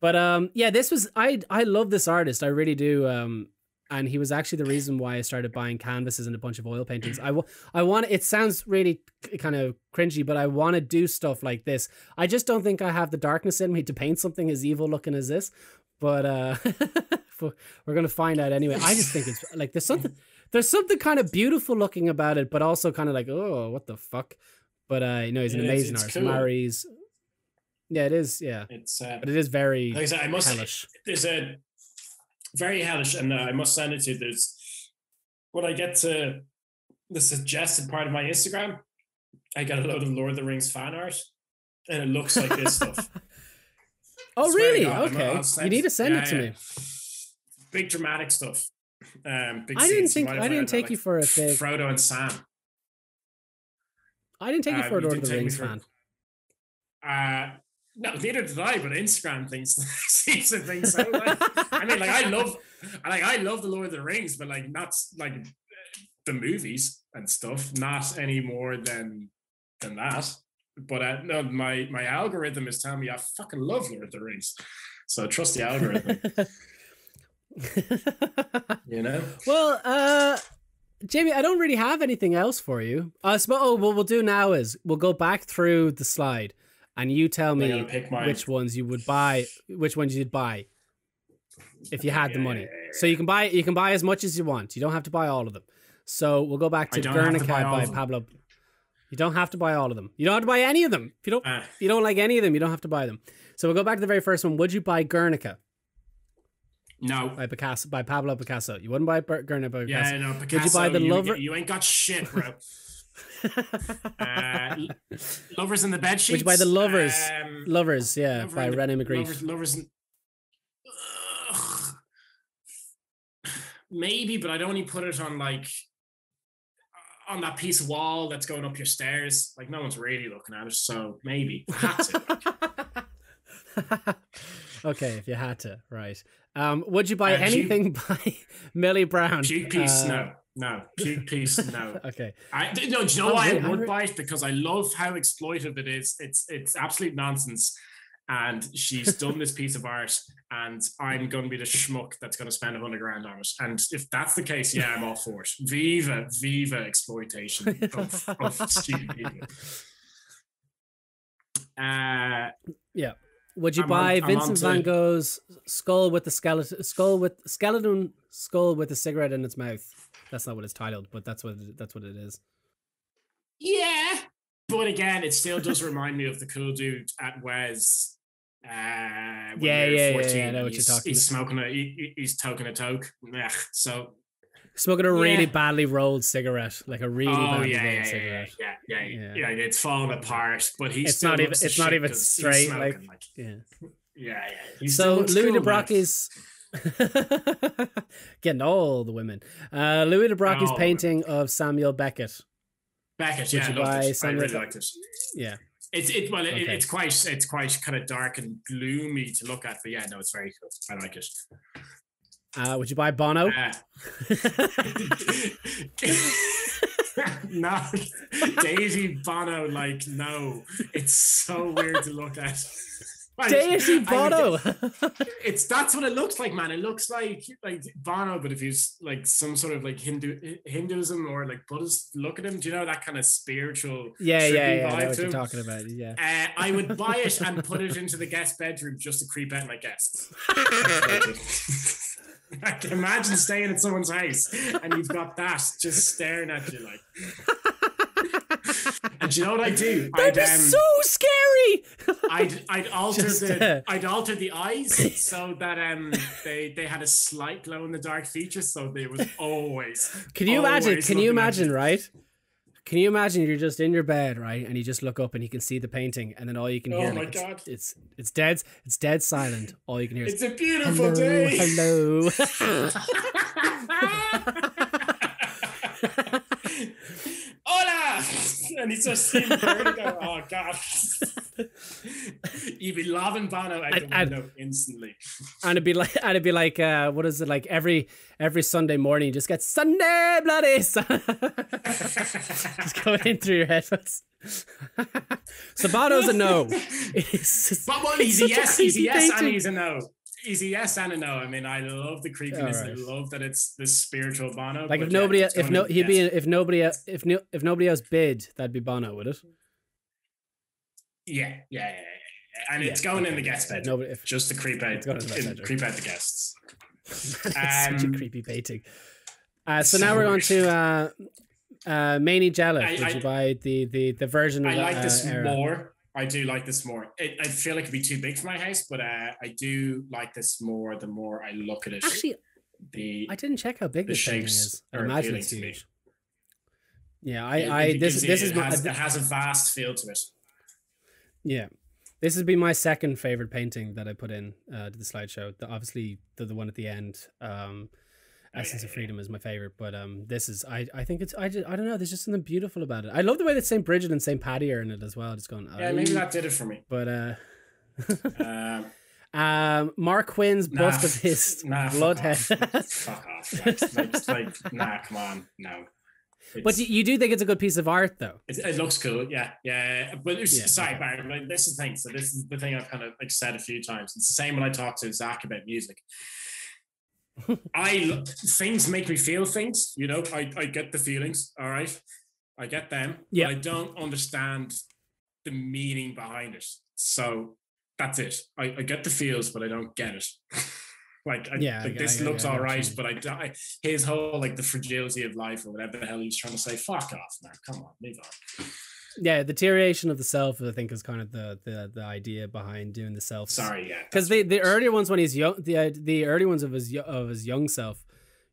But um, yeah, this was I I love this artist. I really do. Um, and he was actually the reason why I started buying canvases and a bunch of oil paintings. I, w- I want it sounds really kind of cringy, but I want to do stuff like this. I just don't think I have the darkness in me to paint something as evil looking as this. But uh <laughs> we're gonna find out anyway. I just think it's like there's something there's something kind of beautiful looking about it, but also kind of like oh what the fuck. But uh you know he's an It is, amazing it's artist. cool. Marries. Yeah, it is. Yeah, It's uh, but it is very like I said, I must hellish. there's a very hellish, and uh, I must send it to you. There's when I get to the suggested part of my Instagram, I get a load of Lord of the Rings fan art, and it looks like this stuff. <laughs> Oh really? God, Okay, you need to send yeah, it to yeah. me. Big dramatic stuff. Um, I didn't think I didn't heard that, take you like for a. Frodo and Sam. I didn't take you Uh, for a Lord of the Rings fan. Uh, no, neither did I. But Instagram thinks <laughs> seems to think so. Like, I mean, like I <laughs> love, like I love the Lord of the Rings, but like not like the movies and stuff, not any more than than that. But uh, no, my my algorithm is telling me I fucking love Lord of the Rings, so trust the algorithm. <laughs> <laughs> you know. well, uh, Jamie, I don't really have anything else for you. I suppose. Oh, what we'll do now is we'll go back through the slide, and you tell me which ones you would buy, which ones you'd buy, if you had the money. yeah, yeah, So you can buy you can buy as much as you want. You don't have to buy all of them. So we'll go back to don't to Guernica by. Pablo. You don't have to buy all of them. You don't have to buy any of them. If you don't, Uh, if you don't like any of them, you don't have to buy them. So we'll go back to the very first one. Would you buy Guernica no. by Picasso by Pablo Picasso? You wouldn't buy Ber- Guernica by Picasso. Yeah, no. you Picasso, buy the you, lover- You ain't got shit, bro. <laughs> Uh, lovers in the bed sheets. Would you buy the lovers? Um, Lovers, yeah, Lover by René Magritte. Lovers, lovers in-. Maybe, but I'd only put it on like on that piece of wall that's going up your stairs. Like no one's really looking at it, so maybe. I had to. Okay, if you had to, right. Um, would you buy Uh, anything <laughs> by Millie Brown? Piece, Uh, no. No, piece, no. Okay. I no, do you know Oh, why? I would buy it? Because I love how exploitive it is. It's it's absolute nonsense. And she's done this piece of art, and I'm going to be the schmuck that's going to spend a hundred grand on it. And if that's the case, yeah, I'm all <laughs> for it. Viva, viva exploitation of, of <laughs> stupid people. Uh, Would you I'm buy I'm Vincent onto- van Gogh's skull with the skeleton skull with skeleton skull with a cigarette in its mouth? That's not what it's titled, but that's what it, that's what it is. yeah, but again, it still does remind me of the cool dude at Wes. Uh, when Yeah, we were yeah, yeah, 14, yeah, I know what you're he's, talking He's smoking a, he, he- he's toking a toke. Yeah, so Smoking a really Yeah. badly rolled cigarette, like a really oh badly yeah, rolled yeah, cigarette. yeah, yeah, Yeah. yeah, yeah. It's falling apart, but he's It's not even- it's not even 'cause he's straight, like- Yeah. <laughs> yeah, yeah. He So Louis cool. Brocquy's <laughs> getting all the women. Uh, Louis le Brocquy's All painting of Samuel Beckett. Beckett, yeah, I buy. I really liked it. Yeah. It's it well, it, Okay. it's quite it's quite kind of dark and gloomy to look at, but yeah, no, it's very cool. I like it. Uh, would you buy Bono? No, <laughs> <laughs> Daisy Bono, like no, it's so weird to look at. <laughs> Like, Bono. it's that's what it looks like, man. It looks like like Bono, but if he's like some sort of like Hindu Hinduism or like Buddhist, look at him. Do you know that kind of spiritual? yeah, yeah, yeah. I know what you're talking about. Yeah. Uh, I would buy it and put it into the guest bedroom just to creep out my guests. <laughs> I can imagine staying at someone's house and you've got that just staring at you like. <laughs> and you know what I do? That'd I'd, um, so scary. I'd I'd alter Just, the uh, I'd alter the eyes <laughs> so that um they they had a slight glow in the dark feature, so they was always. Can you imagine? Can you imagine? Right? Can you imagine? You're just in your bed, right, and you just look up and you can see the painting, and then all you can Oh hear, my like, it's, God. it's it's dead, it's dead silent. All you can hear is It's a beautiful hello, day. hello. <laughs> <laughs> <laughs> Hola! <laughs> And he's just seeing vertigo. Oh god. <laughs> You'd be loving Bono out the And- and- window instantly. <laughs> and it'd be like, and it'd be like, uh, what is it like? Every every Sunday morning, you just get Sunday bloody Sun-" just going in through your headphones. so Bono's a no. It's- But well, he's a yes, he's a yes, and he's a no. Easy yes and a no. I mean, I love the creepiness. Alright. I love that it's this spiritual Bono. Like if nobody, it's if no, he'd be if nobody, if no, if nobody else bid, that'd be Bono, would it? Yeah, yeah, yeah, yeah, yeah. and Yeah, it's going in the guest bed. Nobody, if just to creep out, It's going in the guest in- bedroom. creep out the guests. it's <laughs> such a Um, creepy painting. Uh, so so now we're on to <laughs> uh, uh. I- Did I- you buy the the the version of I like uh, this era? more. I do like this more. It, I feel like it'd be too big for my house, but uh, I do like this more. The more I look at it, Actually, the I didn't check how big the shapes is. I imagine it's huge. Yeah, I, it- I it this this is it my, has, it has a vast feel to it. yeah. This has been my second favorite painting that I put in uh, to the slideshow. The, obviously, the the one at the end, um, Essence of yeah, Freedom, is my favorite. But um, this is I I think it's I just, I don't know. There's just something beautiful about it. I love the way that Saint Bridget and Saint Patty are in it as well. Just going, Yeah, maybe that did it for me. But uh, <laughs> Um, um, Marc Quinn's Nah, bust of his <laughs> nah, fuck bloodhead. off. fuck off. <laughs> Like, nah, come on, no. but It's- you, you do think it's a good piece of art, though. It, it looks cool, yeah, yeah. But it's, Yeah, sorry. Barry. Like, this is the thing. So this is the thing I've kind of like said a few times. It's the same when I talk to Zach about music. I things make me feel things. You know, I I get the feelings. All right, I get them. Yeah. I don't understand the meaning behind it. So that's it. I, I get the feels, but I don't get it. <laughs> like, I, Yeah, like this I- I- looks all right, but I, don't- I his whole like the fragility of life or whatever the hell he's trying to say. Fuck off, man. Come on, move on. Yeah, the deterioration of the self, I think, is kind of the the, the idea behind doing the self. Sorry, yeah. because the the earlier ones when he's young, the the early ones of his of his young self,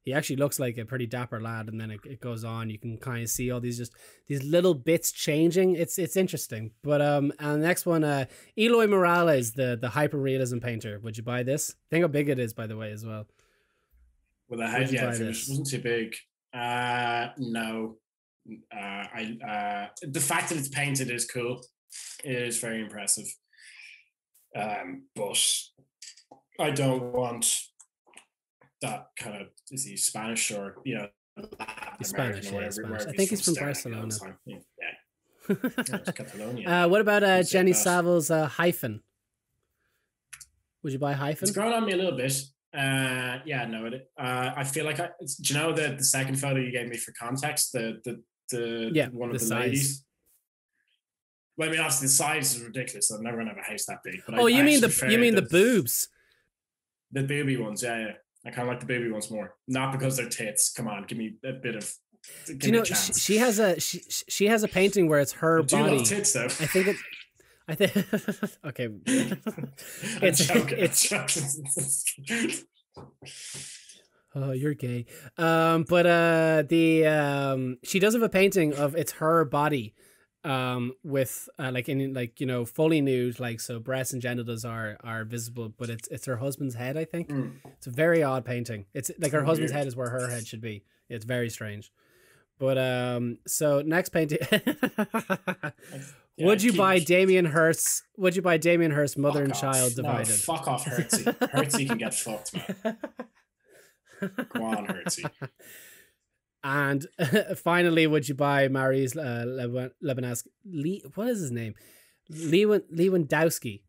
he actually looks like a pretty dapper lad, and then it, it goes on. You can kind of see all these just these little bits changing. It's it's interesting. But um, and the next one, uh, Eloy Morales, the the hyper realism painter. Would you buy this? Think how big it is, by the way, as well. Well, I head yeah, it wasn't too big. Uh no. Uh I uh the fact that it's painted is cool. It is very impressive. Um, but I don't want that kind of is he Spanish or you know Spanish, yeah, Spanish. I think he's from staring at me all the Barcelona. Yeah, <laughs> yeah. uh, what about uh, Jenny. Saville's uh, hyphen? Would you buy hyphen? It's grown on me a little bit. Uh, yeah, no, it. Uh, I feel like I. It's, do you know the the second photo you gave me for context? The the the Yeah, one of the size. ladies. Well, I mean, obviously the size is ridiculous. I'm never a house that big. But oh, I- Oh, you I mean the actually you mean the boobs? The booby ones, yeah, yeah. I kind of like the booby ones more. Not because they're tits. Come on, give me a bit of. Do you know she, she has a she she has a painting where it's her I body. tits though. I think it. I think. <laughs> okay. <laughs> It's- joking, it's- joking. <laughs> Oh, you're gay. Um, but uh, the um, she does have a painting of it's her body, um, with uh, like in like you know fully nude, like so breasts and genitals are are visible, but it's it's her husband's head. I think Mm. it's a very odd painting. It's like her husband's head is where her head should be. It's very strange. But um, so next painting. <laughs> Yeah, would you buy Damien Hirst's? Would you buy Damien Hirst's mother and Fuck child off. divided? No, fuck off, Hertzy. Hertzy can get fucked, man. <laughs> Go on, Hertzy. <laughs> And <laughs> finally, would you buy Mary's uh, Lee, what is his name? Lewin Lewandowski.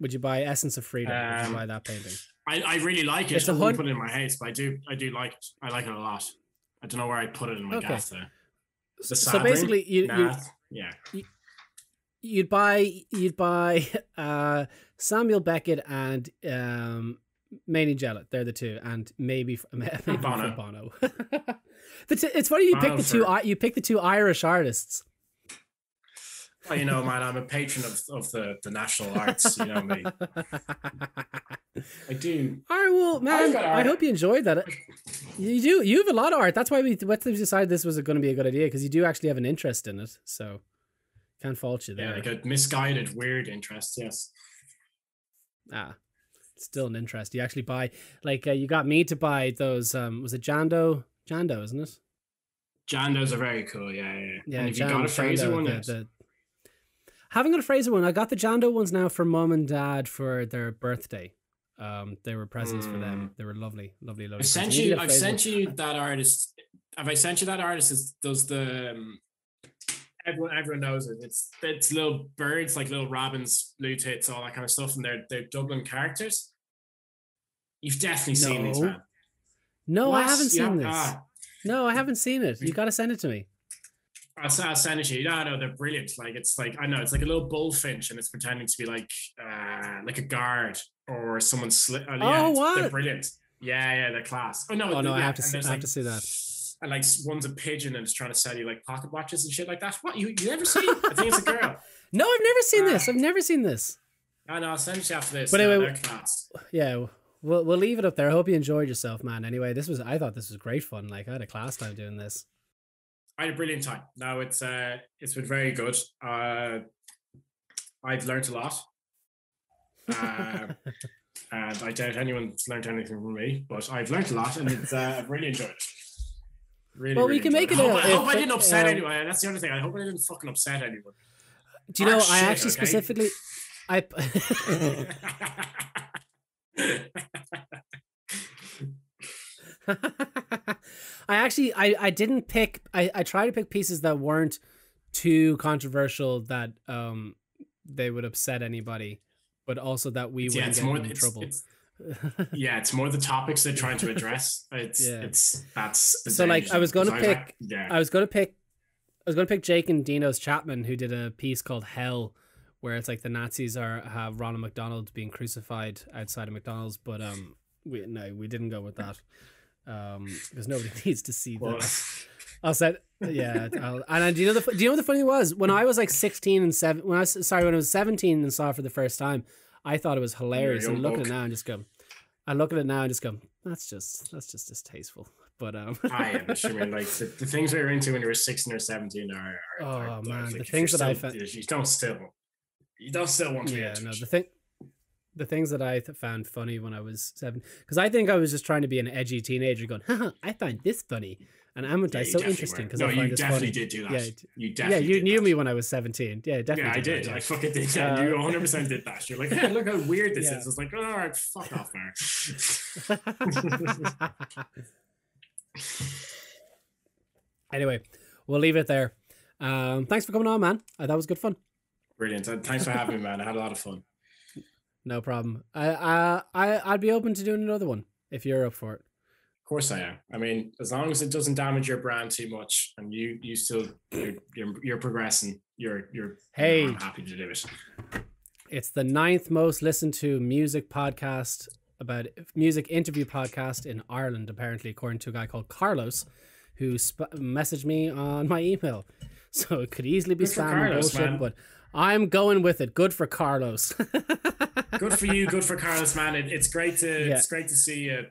Would you buy Essence of Freedom? would Um, you buy that painting? I, I really like it. It's I a wouldn't put it in my house, but I do I do like it. I like it a lot. I don't know where I put it in my Okay. there. The So basically, you you yeah you'd buy you'd buy <laughs> uh, Samuel Beckett and um, Mainie Jellett. They're the two, and maybe, <laughs> maybe Bono. Bono. <laughs> t- it's funny you pick the two for- you pick the two Irish artists. Well, you know, man, I'm a patron of, of the, the national arts. You know me. I do. All right, well, man, I hope you enjoyed that. You do. You have a lot of art. That's why we what we decided this was going to be a good idea because you do actually have an interest in it. So can't fault you Yeah, there. like a misguided, weird interest. Yes. ah, still an interest. You actually buy like uh, you got me to buy those. Um, was it Jando? Jando, isn't it? Jandos are very cool. Yeah, yeah. Yeah. And if you got a Fraser Jando, one, the- the- Haven't got a Fraser one. I got the Jando ones now for mom and dad for their birthday. Um, they were presents for them. They were lovely, lovely, lovely. I sent presents. need to you. I've sent you that artist. Have I sent you that artist? Is, does the um, everyone everyone knows it? It's it's little birds like little robins, blue tits, all that kind of stuff, and they're they're Dublin characters. You've definitely seen these, No. man. No, I haven't seen have- this. ah, No, I haven't seen it. You got to send it to me. I'll, I'll send it to you. No, no, they're brilliant. Like it's like I know it's like a little bullfinch, and it's pretending to be like uh like a guard or someone. Sli- oh, yeah, Oh, what? They're brilliant. Yeah, yeah, they're class. Oh no, Oh, no, yeah, I have to see- I have like- to see that. And like one's a pigeon and it's trying to sell you like pocket watches and shit like that. What you you never seen? I think it's a girl. <laughs> No, I've never seen this. Ah. I've never seen this. I know. I'll send it to you after this. But no, anyway- they're class. Yeah, we'll we'll leave it up there. I hope you enjoyed yourself, man. Anyway, this was I thought this was great fun. Like I had a class time doing this. I had a brilliant time. No, it's uh, it's been very good. Uh, I've learned a lot, uh, <laughs> and I doubt anyone's learned anything from me. But I've learned a lot, and it's uh, I've really enjoyed it. Really, Well, we really can make enjoyed it I hope, I, hope I didn't upset um, anyone. That's the other thing. I hope I didn't fucking upset anyone. Do you know? Ah, I shit, actually okay. specifically, I. <laughs> <laughs> <laughs> I actually I, I didn't pick I, I tried to pick pieces that weren't too controversial that um they would upset anybody, but also that we yeah, wouldn't it's get more. in It's, trouble. it's, <laughs> yeah, it's more the topics they're trying to <laughs> address. It's Yeah. it's that's the So, like, I was gonna pick- yeah. I was gonna pick I was gonna pick Jake and Dinos Chapman who did a piece called Hell where it's like the Nazis are have Ronald McDonald being crucified outside of McDonald's, but um we no, we didn't go with that. Um because nobody <laughs> needs to see Well, that. <laughs> I'll say, yeah. I'll, and do you know the do you know what the funny was when I was like sixteen and seven? When I was sorry, when I was seventeen and saw it for the first time, I thought it was hilarious. And look at it now and just go, I look at it now and just go, that's just that's just distasteful. But um, <laughs> I am. I mean, like the, the things we were into when you were sixteen or seventeen are. are, Oh, are, man, like, the things that I still- you don't still, you don't still want to yeah, no, the thing, the things that I th- found funny when I was seven, because I think I was just trying to be an edgy teenager, going, Haha, I find this funny, and I'm Yeah, so interesting because no, I you find this definitely funny. did do that. Yeah, you yeah, you knew that. me when I was seventeen. Yeah, definitely. Yeah, I did. that, I fucking did. You Uh, 100 percent did that. You're like, yeah, look how weird this Yeah. is. It's like, all right, fuck off, man. <laughs> anyway, we'll leave it there. Um, thanks for coming on, man. Uh, that was good fun. Brilliant. Thanks for having me, man. I had a lot of fun. No problem. I, I, I, I'd be open to doing another one if you're up for it. Of course I am. I mean, as long as it doesn't damage your brand too much, and you you still you're you're, you're progressing, you're you're Hey. I'm happy to do it. It's the ninth most listened to music podcast about music interview podcast in Ireland, apparently, according to a guy called Carlos, who sp- messaged me on my email. <laughs> So it could easily be Good spam Carlos, bullshit, man. but I'm going with it. Good for Carlos. <laughs> Good for you. Good for Carlos, man. It, it's great to Yeah. it's great to see you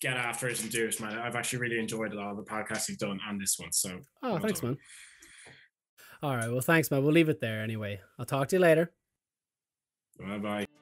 get after it and do it, man. I've actually really enjoyed a lot of the podcasts you've done and this one. So Oh, well thanks, done. man. All right. Well, thanks, man. We'll leave it there anyway. I'll talk to you later. Bye bye.